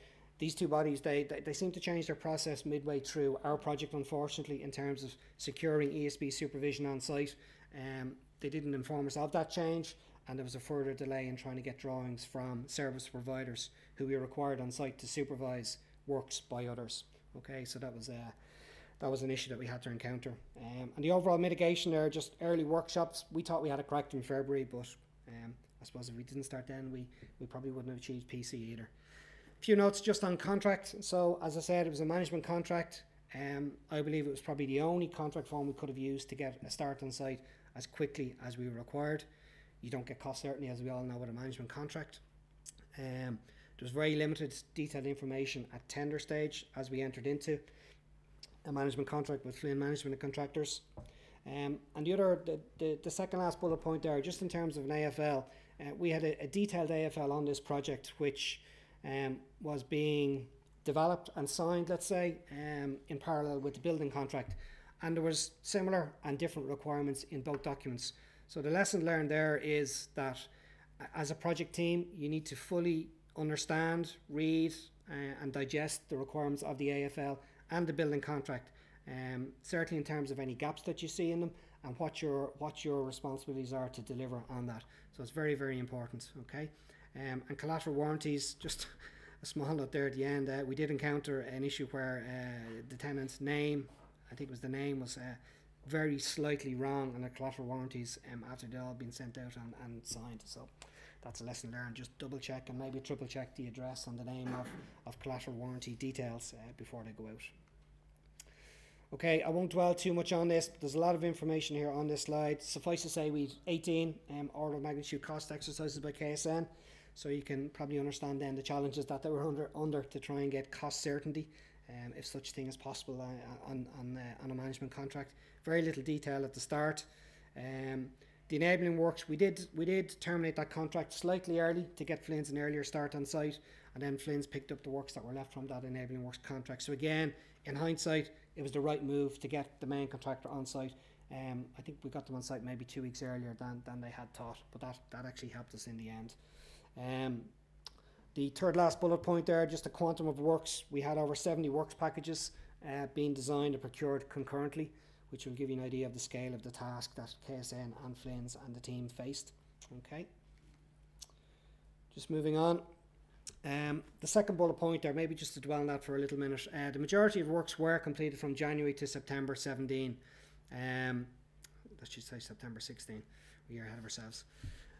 these two bodies they, they, they seem to change their process midway through our project unfortunately in terms of securing ESB supervision on site um, they didn't inform us of that change and there was a further delay in trying to get drawings from service providers who we required on site to supervise works by others. Okay, so that was uh, that was an issue that we had to encounter. Um, and the overall mitigation there, just early workshops. We thought we had it correct in February, but um, I suppose if we didn't start then, we, we probably wouldn't have achieved PC either. Few notes just on contract. So as I said, it was a management contract. Um, I believe it was probably the only contract form we could have used to get a start on site as quickly as we were required. You don't get cost certainty, as we all know, with a management contract. Um, there was very limited detailed information at tender stage as we entered into a management contract with Flynn Management and Contractors. Um, and the other, the, the, the, second last bullet point there, just in terms of an AFL, uh, we had a, a, detailed AFL on this project which um, was being developed and signed, let's say, um, in parallel with the building contract. And there was similar and different requirements in both documents. So the lesson learned there is that as a project team, you need to fully understand, read, uh, and digest the requirements of the AFL and the building contract. Um, certainly in terms of any gaps that you see in them and what your what your responsibilities are to deliver on that. So it's very very important. Okay, um, and collateral warranties. Just a small note there at the end. Uh, we did encounter an issue where uh, the tenant's name, I think it was the name, was uh, very slightly wrong on the collateral warranties um, after they'd all been sent out and, and signed. So that's a lesson learned. Just double check and maybe triple check the address and the name of, of collateral warranty details uh, before they go out. Okay, I won't dwell too much on this, there's a lot of information here on this slide. Suffice to say, we've 18 um, order of magnitude cost exercises by KSN. So you can probably understand then the challenges that they were under under to try and get cost certainty, um, if such thing is possible uh, on on, uh, on a management contract. Very little detail at the start. Um, the enabling works we did we did terminate that contract slightly early to get Flynn's an earlier start on site, and then Flynn's picked up the works that were left from that enabling works contract. So again, in hindsight, it was the right move to get the main contractor on site. Um, I think we got them on site maybe two weeks earlier than, than they had thought, but that, that actually helped us in the end. Um, the third last bullet point there, just the quantum of works. We had over 70 works packages uh, being designed and procured concurrently, which will give you an idea of the scale of the task that KSN and Flynn's and the team faced. Okay. Just moving on. Um, the second bullet point there, maybe just to dwell on that for a little minute. Uh, the majority of works were completed from January to September 17. Um, let's just say September 16. We're ahead of ourselves.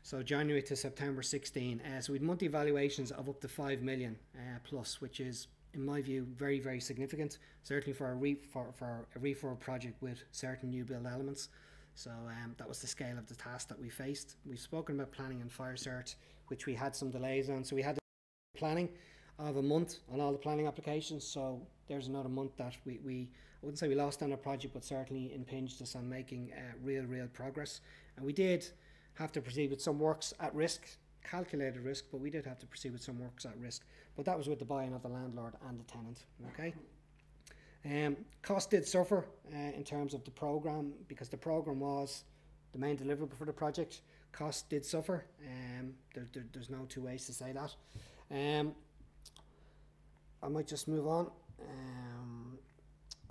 So January to September 16. Uh, so we had monthly valuations of up to 5 million uh, plus, which is, in my view, very, very significant. Certainly for a, re- for, for a refurb project with certain new build elements. So um, that was the scale of the task that we faced. We've spoken about planning and fire cert, which we had some delays on. So we had planning of a month on all the planning applications. So there's another month that we, we I wouldn't say we lost on our project, but certainly impinged us on making uh, real, real progress. And we did have to proceed with some works at risk, calculated risk, but we did have to proceed with some works at risk. But that was with the buy-in of the landlord and the tenant. Okay. Um, cost did suffer uh, in terms of the program because the program was the main deliverable for the project. Cost did suffer. Um, there, there, there's no two ways to say that. Um, I might just move on. Um,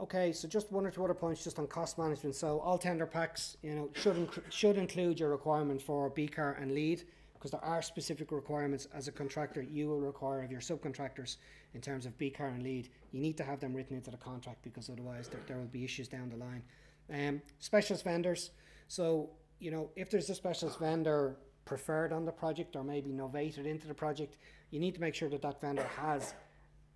okay, so just one or two other points just on cost management. So all tender packs, you know, should inc- should include your requirement for BCAR and LEED because there are specific requirements as a contractor you will require of your subcontractors in terms of BCAR and LEED. You need to have them written into the contract because otherwise there, there will be issues down the line. Um, specialist vendors. So you know, if there's a specialist vendor preferred on the project or maybe novated into the project, you need to make sure that that vendor has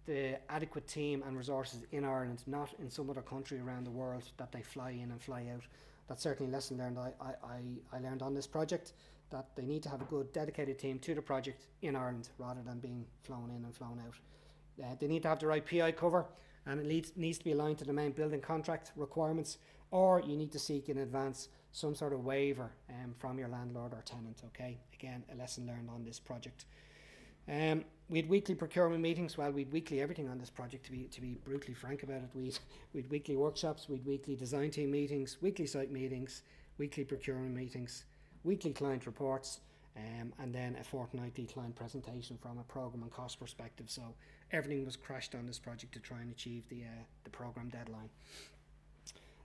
the adequate team and resources in Ireland, not in some other country around the world that they fly in and fly out. That's certainly a lesson learned I, I, I learned on this project that they need to have a good dedicated team to the project in Ireland rather than being flown in and flown out. Uh, they need to have the right PI cover and it needs, needs to be aligned to the main building contract requirements or you need to seek in advance some sort of waiver um, from your landlord or tenant. Okay, again, a lesson learned on this project. Um, we had weekly procurement meetings. Well, we'd weekly everything on this project. To be to be brutally frank about it, we we'd weekly workshops, we'd weekly design team meetings, weekly site meetings, weekly procurement meetings, weekly client reports, um, and then a fortnightly client presentation from a program and cost perspective. So everything was crashed on this project to try and achieve the uh, the program deadline.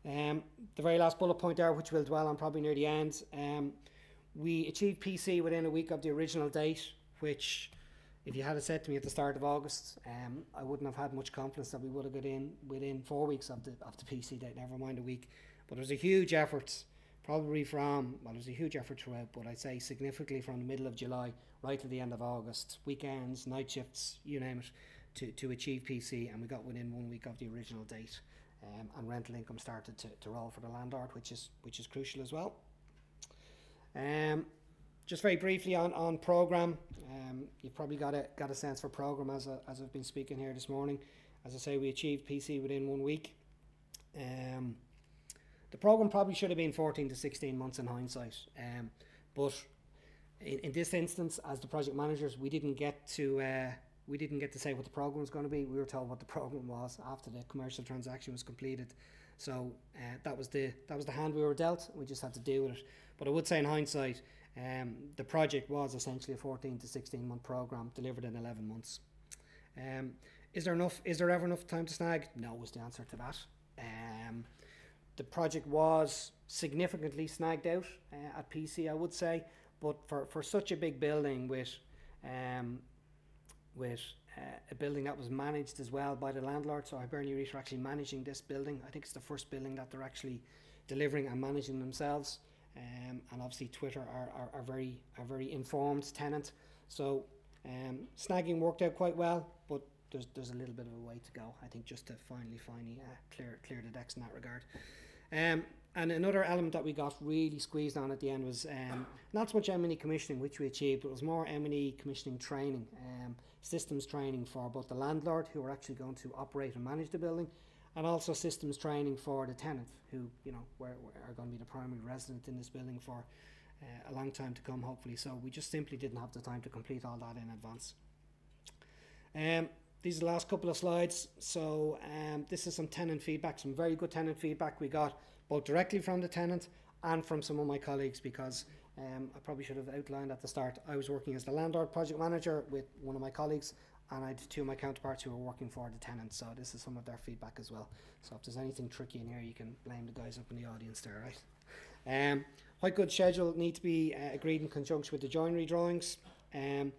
Um, the very last bullet point there, which we'll dwell on probably near the end, um, we achieved PC within a week of the original date, which, if you had said to me at the start of August, um, I wouldn't have had much confidence that we would have got in within four weeks of the of the PC date. Never mind a week, but it was a huge effort, probably from well, it was a huge effort throughout, but I'd say significantly from the middle of July right to the end of August, weekends, night shifts, you name it, to to achieve PC, and we got within one week of the original date um, and rental income started to, to roll for the landlord, which is which is crucial as well. Um, just very briefly on, on program, um, you've probably got a got a sense for program as a, as I've been speaking here this morning. As I say, we achieved PC within one week. Um, the program probably should have been 14 to 16 months in hindsight, um, but in, in this instance, as the project managers, we didn't get to uh, we didn't get to say what the program was going to be. We were told what the program was after the commercial transaction was completed. So uh, that was the that was the hand we were dealt. We just had to deal with it. But I would say in hindsight, um, the project was essentially a 14 to 16 month program delivered in 11 months. Um, is there enough? Is there ever enough time to snag? No, was the answer to that. Um, the project was significantly snagged out uh, at PC, I would say, but for, for such a big building with um, with uh, a building that was managed as well by the landlord. So Hibernia REIT are actually managing this building. I think it's the first building that they're actually delivering and managing themselves. Um, and obviously Twitter are, are, are very are very informed tenant. So um, snagging worked out quite well, but there's there's a little bit of a way to go. I think just to finally finally uh, clear clear the decks in that regard. Um, and another element that we got really squeezed on at the end was um, not so much M&E commissioning, which we achieved, but it was more M&E commissioning training, um, systems training for both the landlord, who are actually going to operate and manage the building, and also systems training for the tenant, who you know are going to be the primary resident in this building for uh, a long time to come, hopefully. So we just simply didn't have the time to complete all that in advance. Um, these are the last couple of slides. So um, this is some tenant feedback, some very good tenant feedback we got both directly from the tenant and from some of my colleagues because um, I probably should have outlined at the start. I was working as the landlord project manager with one of my colleagues and I had two of my counterparts who were working for the tenants, So this is some of their feedback as well. So if there's anything tricky in here, you can blame the guys up in the audience there, right? Um, white schedule need to be uh, agreed in conjunction with the joinery drawings. Um,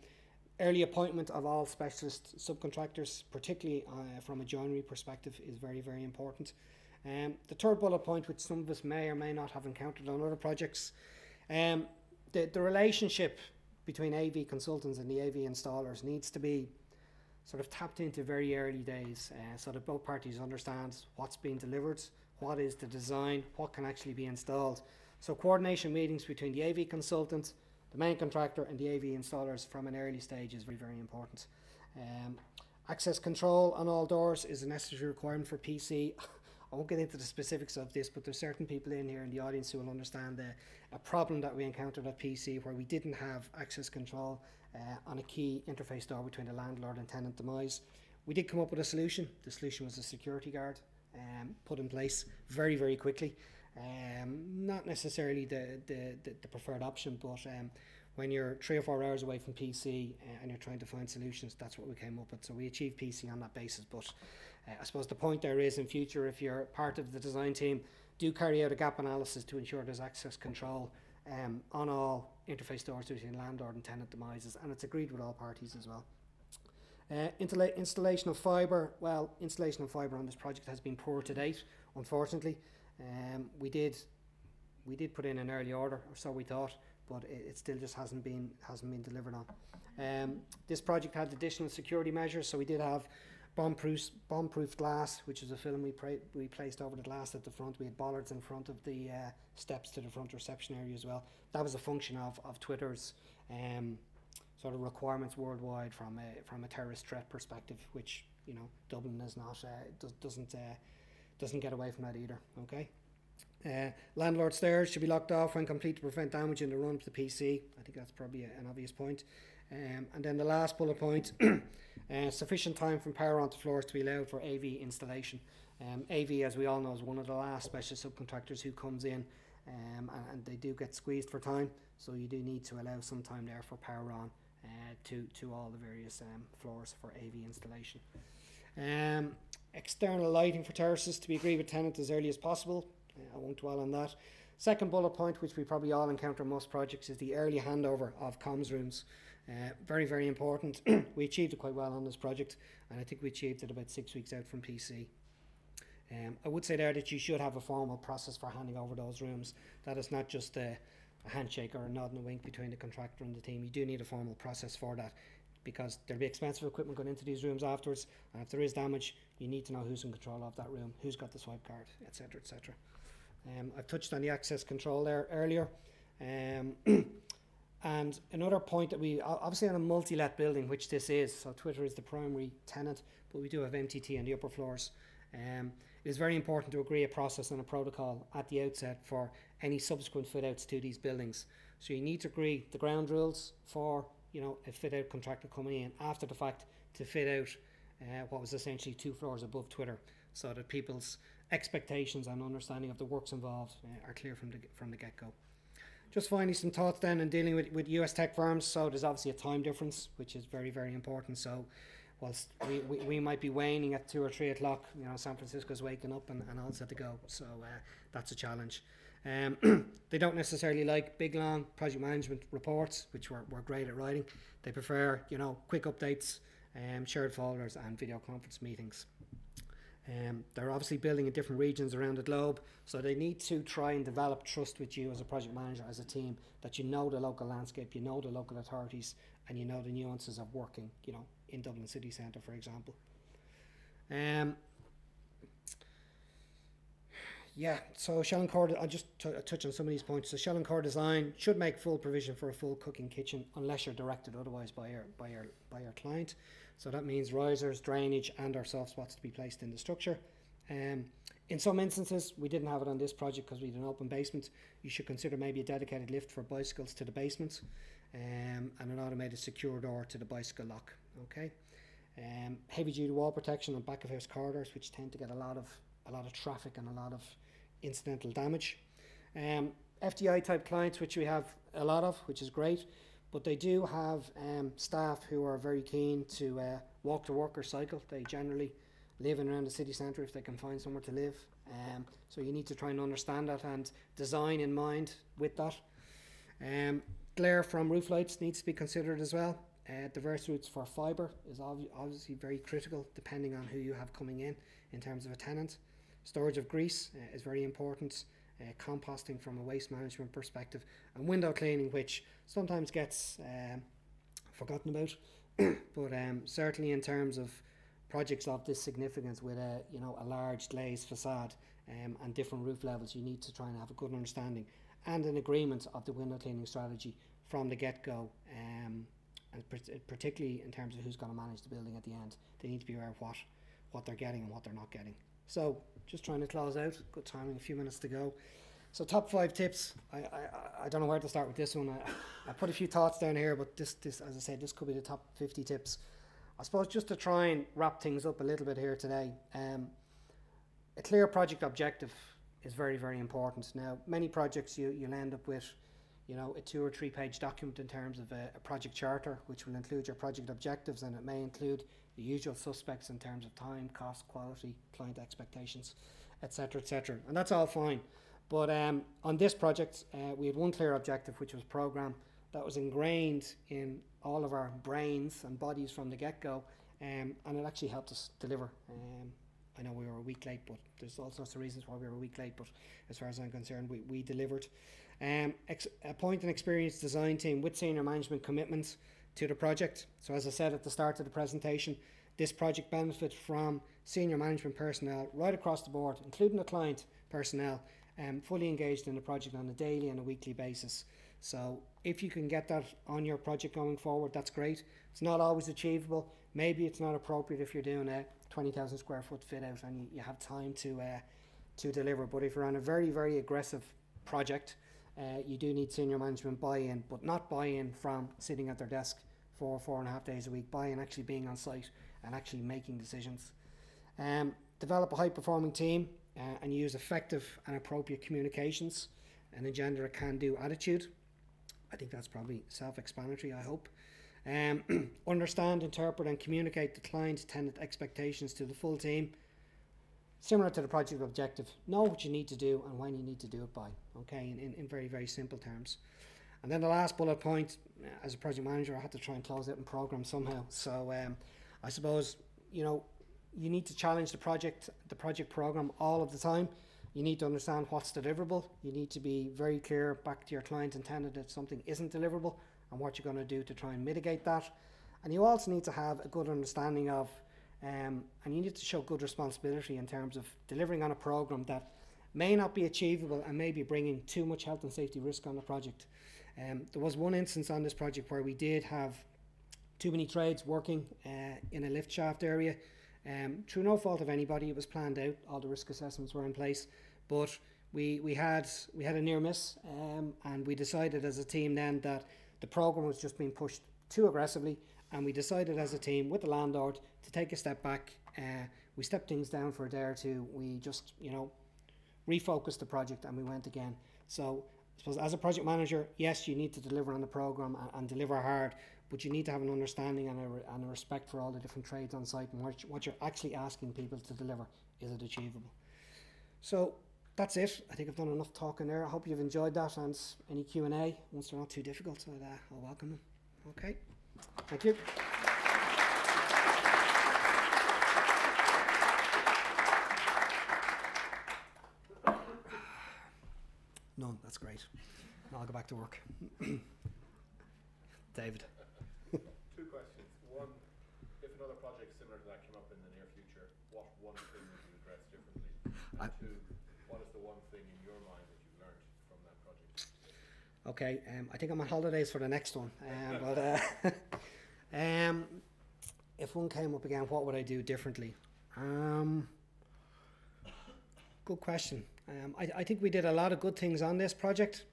early appointment of all specialist subcontractors, particularly uh, from a joinery perspective, is very, very important. Um, the third bullet point, which some of us may or may not have encountered on other projects, um, the, the relationship between AV consultants and the AV installers needs to be sort of tapped into very early days uh, so that both parties understand what's being delivered, what is the design, what can actually be installed. So coordination meetings between the AV consultant, the main contractor and the AV installers from an early stage is very, very important. Um, access control on all doors is a necessary requirement for PC. I won't get into the specifics of this, but there's certain people in here in the audience who will understand the, a problem that we encountered at PC where we didn't have access control uh, on a key interface door between the landlord and tenant demise. We did come up with a solution. The solution was a security guard um, put in place very, very quickly. Um, not necessarily the, the, the, the preferred option, but um, when you're three or four hours away from PC uh, and you're trying to find solutions, that's what we came up with. So we achieved PC on that basis. But uh, I suppose the point there is in future, if you're part of the design team, do carry out a gap analysis to ensure there's access control um, on all interface doors between landlord and tenant demises, and it's agreed with all parties as well. Uh, installation of fibre, well, installation of fibre on this project has been poor to date, unfortunately. Um, we did we did put in an early order, or so we thought, but it, it still just hasn't been hasn't been delivered on. Um, this project had additional security measures, so we did have bomb-proof bomb-proof glass, which is a film we we placed over the glass at the front. We had bollards in front of the uh, steps to the front reception area as well. That was a function of of Twitter's um, sort of requirements worldwide from a from a terrorist threat perspective, which you know Dublin is not uh, does, doesn't uh, doesn't get away from that either. Okay. Uh, landlord stairs should be locked off when complete to prevent damage in the run to the PC. I think that's probably a, an obvious point. Um, and then the last bullet point uh, sufficient time from power onto floors to be allowed for AV installation. Um, AV, as we all know, is one of the last special subcontractors who comes in um, and, and, they do get squeezed for time. So you do need to allow some time there for power on uh, to, to all the various um, floors for AV installation. Um, external lighting for terraces to be agreed with tenant as early as possible. Uh, I won't dwell on that. Second bullet point, which we probably all encounter most projects, is the early handover of comms rooms. Uh, very, very important. we achieved it quite well on this project, and I think we achieved it about six weeks out from PC. Um, I would say there that you should have a formal process for handing over those rooms. That is not just a, a handshake or a nod and a wink between the contractor and the team. You do need a formal process for that because there'll be expensive equipment going into these rooms afterwards. And if there is damage, you need to know who's in control of that room, who's got the swipe card, etc., etc. Um, I've touched on the access control there earlier. Um, and another point that we obviously on a multi-let building, which this is, so Twitter is the primary tenant, but we do have MTT on the upper floors. Um, it is very important to agree a process and a protocol at the outset for any subsequent fit outs to these buildings. So you need to agree the ground rules for you know a fit out contractor coming in after the fact to fit out uh, what was essentially two floors above Twitter, so that people's expectations and understanding of the works involved uh, are clear from the from the get go. Just finally, some thoughts then in dealing with, with US tech firms. So there's obviously a time difference, which is very very important. So whilst we, we, we might be waning at two or three o'clock, you know, San Francisco's waking up and, and all set to go. So uh, that's a challenge. Um, they don't necessarily like big, long project management reports, which we're, we're great at writing. They prefer, you know, quick updates, um, shared folders, and video conference meetings. Um, they're obviously building in different regions around the globe, so they need to try and develop trust with you as a project manager, as a team, that you know the local landscape, you know the local authorities, and you know the nuances of working, you know, in Dublin city centre, for example. Um, yeah, so Shell and Core, I'll just touch on some of these points. So Shell and Core Design should make full provision for a full cooking kitchen unless you're directed otherwise by your, by your, by your client. So that means risers, drainage and our soft spots to be placed in the structure. Um, in some instances, we didn't have it on this project because we had an open basement. You should consider maybe a dedicated lift for bicycles to the basement um, and an automated secure door to the bicycle lock. Okay. Um, heavy duty wall protection on back of house corridors, which tend to get a lot of a lot of traffic and a lot of incidental damage. Um, FDI type clients, which we have a lot of, which is great, but they do have um, staff who are very keen to uh, walk to work or cycle. They generally live in around the city centre if they can find somewhere to live. Um, so you need to try and understand that and design in mind with that. Um, glare from roof lights needs to be considered as well. Uh, diverse routes for fibre is obvi- obviously very critical depending on who you have coming in in terms of a tenant. Storage of grease uh, is very important. Uh, composting from a waste management perspective and window cleaning, which sometimes gets um, forgotten about, but um, certainly in terms of projects of this significance with a you know a large glazed facade um, and different roof levels, you need to try and have a good understanding and an agreement of the window cleaning strategy from the get go. Um, and particularly in terms of who's going to manage the building at the end, they need to be aware of what what they're getting and what they're not getting. So just trying to close out. Good timing, a few minutes to go. So top five tips. I, I, I don't know where to start with this one. I, I put a few thoughts down here, but this, this, as I said, this could be the top 50 tips. I suppose just to try and wrap things up a little bit here today. Um, a clear project objective is very, very important. Now, many projects you, you'll end up with, you know, a two or three page document in terms of a, a project charter, which will include your project objectives and it may include the usual suspects in terms of time, cost, quality, client expectations, etc., etc. And that's all fine. But um, on this project, uh, we had one clear objective, which was program that was ingrained in all of our brains and bodies from the get go, um, and it actually helped us deliver. Um, I know we were a week late, but there's all sorts of reasons why we were a week late. But as far as I'm concerned, we, we delivered. Um, ex- appoint an experienced design team with senior management commitments to the project. So, as I said at the start of the presentation, this project benefits from senior management personnel right across the board, including the client personnel, um, fully engaged in the project on a daily and a weekly basis. So, if you can get that on your project going forward, that's great. It's not always achievable. Maybe it's not appropriate if you're doing a 20,000 square foot fit out and you, have time to uh, to deliver. But if you're on a very, very aggressive project, uh, you do need senior management buy-in, but not buy-in from sitting at their desk for four and a half days a week. Buy-in actually being on site and actually making decisions. Um, develop a high-performing team uh, and use effective and appropriate communications and engender a can-do attitude. I think that's probably self-explanatory. I hope. Um, understand, interpret, and communicate the client's tenant expectations to the full team similar to the project objective, know what you need to do and when you need to do it by, okay, in, in, in very, very simple terms. And then the last bullet point, uh, as a project manager, I had to try and close it in program somehow. So um, I suppose, you know, you need to challenge the project, the project program all of the time. You need to understand what's deliverable. You need to be very clear back to your client and tenant that something isn't deliverable and what you're going to do to try and mitigate that. And you also need to have a good understanding of um, and you need to show good responsibility in terms of delivering on a program that may not be achievable and may be bringing too much health and safety risk on the project. Um, there was one instance on this project where we did have too many trades working uh, in a lift shaft area. Um, through no fault of anybody, it was planned out. All the risk assessments were in place, but we we had we had a near miss, um, and we decided as a team then that the program was just being pushed too aggressively and we decided as a team with the landlord to take a step back. Uh, we stepped things down for a day or two. We just, you know, refocused the project and we went again. So, I suppose as a project manager, yes, you need to deliver on the program and, and deliver hard, but you need to have an understanding and a, and a respect for all the different trades on site and what, what you're actually asking people to deliver. Is it achievable? So that's it. I think I've done enough talking there. I hope you've enjoyed that and any Q&A, once they're not too difficult, I'll, uh, I'll welcome them. Okay. Thank you. None, that's great. I'll go back to work. David. Two questions. One, if another project similar to that came up in the near future, what one thing would you address differently? And I- two, what is the one thing in your mind that you learned from that project? Okay, um, I think I'm on holidays for the next one. Um, but uh, um, if one came up again, what would I do differently? Um, good question. Um, I, I think we did a lot of good things on this project.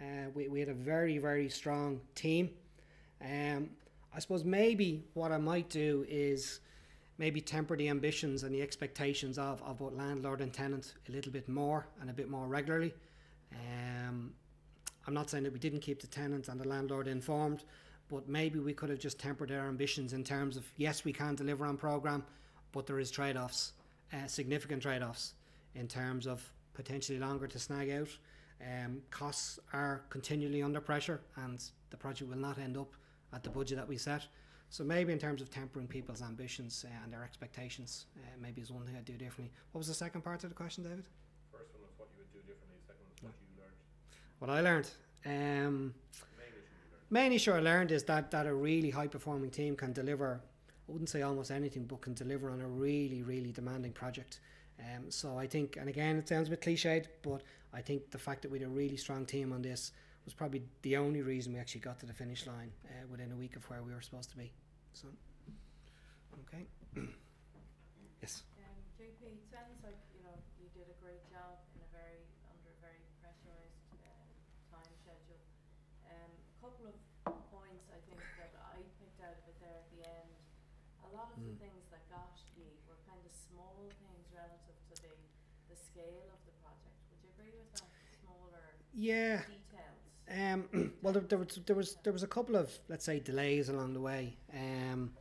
Uh, we, we had a very, very strong team. Um, I suppose maybe what I might do is maybe temper the ambitions and the expectations of, of both landlord and tenant a little bit more and a bit more regularly. Um, I'm not saying that we didn't keep the tenant and the landlord informed, but maybe we could have just tempered our ambitions in terms of yes, we can deliver on program, but there is trade-offs, uh, significant trade-offs in terms of potentially longer to snag out. Um, costs are continually under pressure, and the project will not end up at the budget that we set. So maybe in terms of tempering people's ambitions uh, and their expectations, uh, maybe is one thing I'd do differently. What was the second part of the question, David? First one was what you would do differently, second was what you learned, What I learned. Um, the main issue main issue I learned is that, that a really high performing team can deliver, I wouldn't say almost anything, but can deliver on a really, really demanding project. Um, so I think, and again, it sounds a bit cliched, but I think the fact that we had a really strong team on this was probably the only reason we actually got to the finish line uh, within a week of where we were supposed to be. So, okay. yes. Um, JP, it sounds like, you know, you did a great job in a very, under a very pressurised um, time schedule. Um, a couple of points I think that I picked out of it there at the end. A lot of the Mm. things that got you were kind of small things relative to the, the scale of the project. Would you agree with that? Smaller Yeah. Um, well, there, there was there was there was a couple of let's say delays along the way. Um,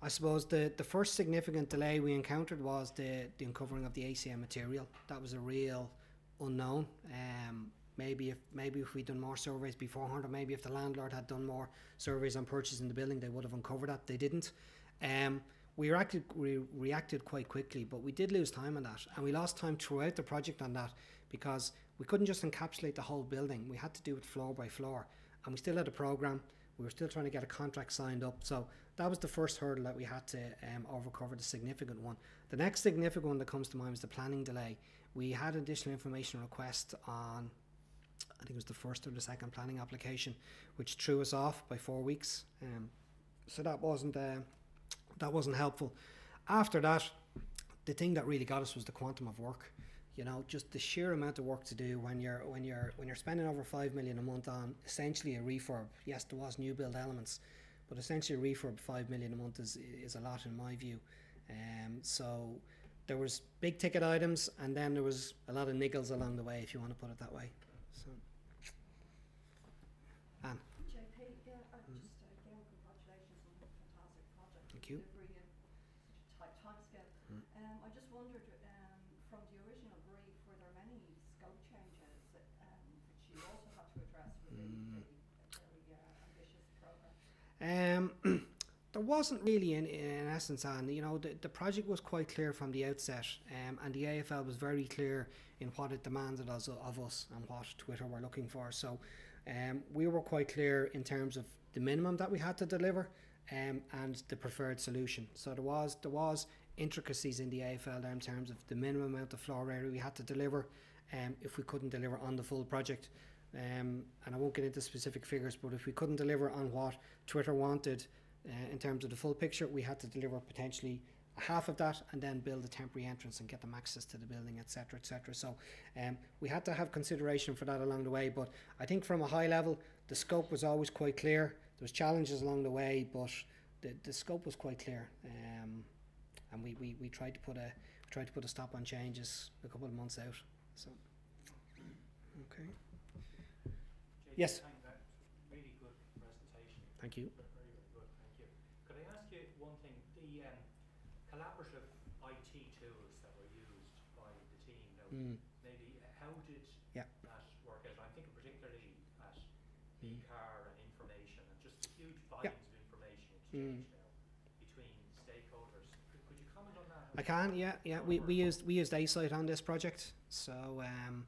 I suppose the the first significant delay we encountered was the the uncovering of the ACM material. That was a real unknown. Um, maybe if maybe if we'd done more surveys beforehand, or maybe if the landlord had done more surveys on purchasing the building, they would have uncovered that. They didn't. Um, we reacted we reacted quite quickly, but we did lose time on that, and we lost time throughout the project on that because we couldn't just encapsulate the whole building. We had to do it floor by floor, and we still had a program. We were still trying to get a contract signed up, so that was the first hurdle that we had to um, overcover, the significant one. The next significant one that comes to mind was the planning delay. We had additional information request on, I think it was the first or the second planning application, which threw us off by four weeks. Um, so that wasn't uh, that wasn't helpful. After that, the thing that really got us was the quantum of work. You know, just the sheer amount of work to do when you're when you're when you're spending over five million a month on essentially a refurb. Yes, there was new build elements, but essentially a refurb five million a month is is a lot in my view. Um, so there was big ticket items, and then there was a lot of niggles along the way, if you want to put it that way. So, Anne, JP, yeah, uh, just uh, again, congratulations on a fantastic project. Thank you. Delivery in such a tight timescale. Mm. Um, I just wondered, um, from the original brief, were there many scope changes that, um, which you also had to address within Mm. the very uh, ambitious program? Um, there wasn't really, in, in essence, and you know, the, the project was quite clear from the outset, um, and the AFL was very clear in what it demanded us, of us and what Twitter were looking for. So, um, we were quite clear in terms of the minimum that we had to deliver, um, and the preferred solution. So there was there was intricacies in the AFL in terms of the minimum amount of floor area we had to deliver, um, if we couldn't deliver on the full project. Um, and I won't get into specific figures, but if we couldn't deliver on what Twitter wanted uh, in terms of the full picture, we had to deliver potentially half of that and then build a temporary entrance and get them access to the building, etc., etc. So um, we had to have consideration for that along the way. But I think from a high level, the scope was always quite clear. There was challenges along the way, but the, the scope was quite clear. Um, and we, we, we tried to put a tried to put a stop on changes a couple of months out. So okay, Yes. thank. Really good presentation. thank you. Very, very good, thank you. Could I ask you one thing? The um, collaborative IT tools that were used by the team, now, Mm. maybe how did Yeah. that work out? I'm thinking particularly at e-car and information and just huge Yeah. volumes of information Mm. exchange now between stakeholders. Could, could you comment on that? I can, yeah, yeah. We, we used we used Asite on this project, so um,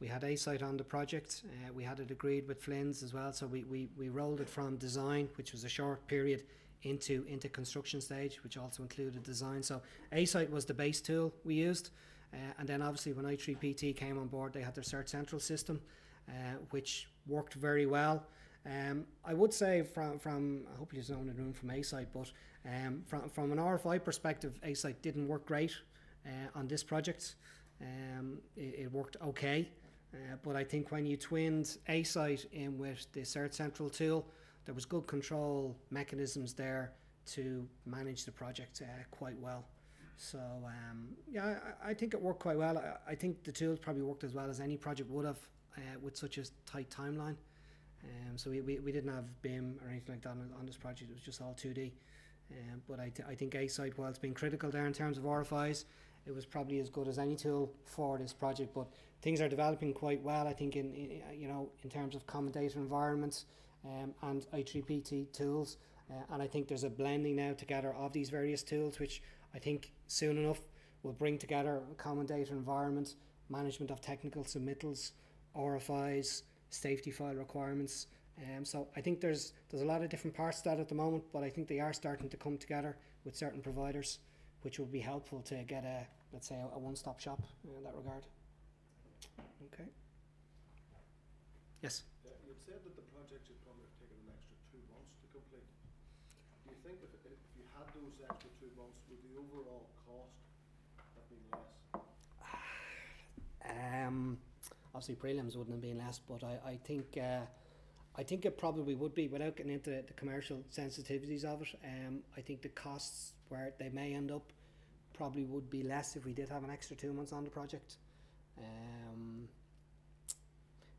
we had Asite on the project. Uh, we had it agreed with Flynn's as well, so we, we, we rolled it from design, which was a short period, into into construction stage, which also included design. So Asite was the base tool we used. Uh, and then obviously when i3PT came on board, they had their Search Central system, uh, which worked very well. Um, I would say from from I hope you don't in the room from Asite, but um, from from an RFI perspective, Asite didn't work great uh, on this project. Um, it, it worked okay, uh, but I think when you twinned Asite in with the Search Central tool, there was good control mechanisms there to manage the project uh, quite well. So um, yeah, I, I think it worked quite well. I, I think the tools probably worked as well as any project would have uh, with such a tight timeline. Um, so we, we, we didn't have BIM or anything like that on, on this project. It was just all 2D. Um, but I, th- I think Asite, while it's been critical there in terms of RFIs, it was probably as good as any tool for this project. But things are developing quite well. I think in, in you know in terms of common data environments um, and I3PT tools. Uh, and I think there's a blending now together of these various tools, which I think soon enough will bring together common data environment, management of technical submittals, RFIs, safety file requirements. Um, so I think there's there's a lot of different parts to that at the moment, but I think they are starting to come together with certain providers, which will be helpful to get a let's say a, a one-stop shop in that regard. Okay. Yes. Yeah, you'd said that the project should probably have taken an extra two months to complete. Do you think if, if you had those extra two months, would the overall cost have been less? Um, obviously prelims wouldn't have been less, but I, I think uh, I think it probably would be without getting into the, the commercial sensitivities of it. Um, I think the costs where they may end up probably would be less if we did have an extra two months on the project. Um,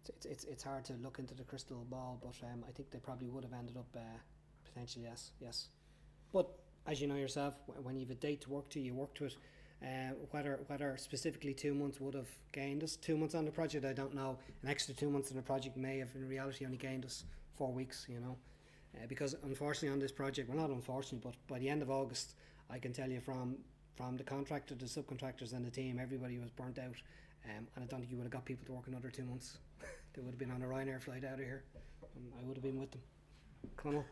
it's, it's, it's hard to look into the crystal ball, but um, I think they probably would have ended up uh, potentially yes, yes. But as you know yourself, when you have a date to work to, you work to it. Uh, whether whether specifically two months would have gained us two months on the project, I don't know. An extra two months on the project may have in reality only gained us four weeks, you know, uh, because unfortunately on this project, well not unfortunately, but by the end of August, I can tell you from from the contractor, the subcontractors, and the team, everybody was burnt out, um, and I don't think you would have got people to work another two months. they would have been on a Ryanair flight out of here, and I would have been with them. Come on.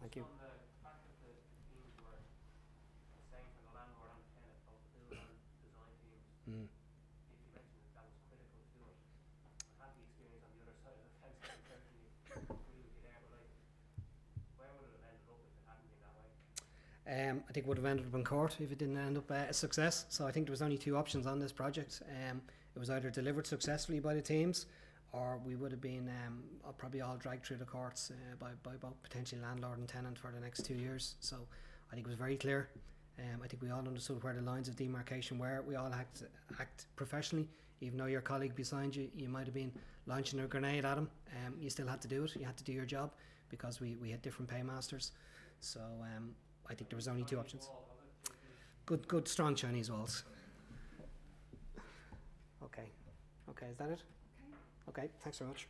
Thank you. On the fact that the teams were the same for the landlord and the tenant, both build and design teams, Mm. if you mentioned that that was critical to it. I've had the experience on the other side of the fence, I certainly agree with you there, but like, where would it have ended up if it hadn't been that way? Um, I think would have ended up in court if it didn't end up uh, a success. So I think there was only two options on this project. Um, it was either delivered successfully by the teams, or we would have been um, uh, probably all dragged through the courts uh, by by both potentially landlord and tenant for the next two years. So I think it was very clear. Um, I think we all understood where the lines of demarcation were. We all act act professionally, even though your colleague beside you, you might have been launching a grenade at him. Um, you still had to do it. You had to do your job because we, we had different paymasters. So um, I think there was only two options. Good, good, strong Chinese walls. Okay, okay, is that it? Okay, thanks very much.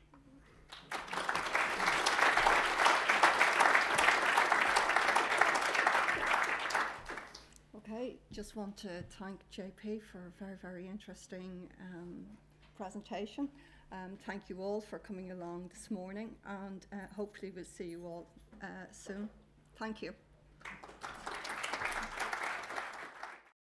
Okay, just want to thank JP for a very, very interesting um, presentation. Um, thank you all for coming along this morning, and uh, hopefully we'll see you all uh, soon. Thank you.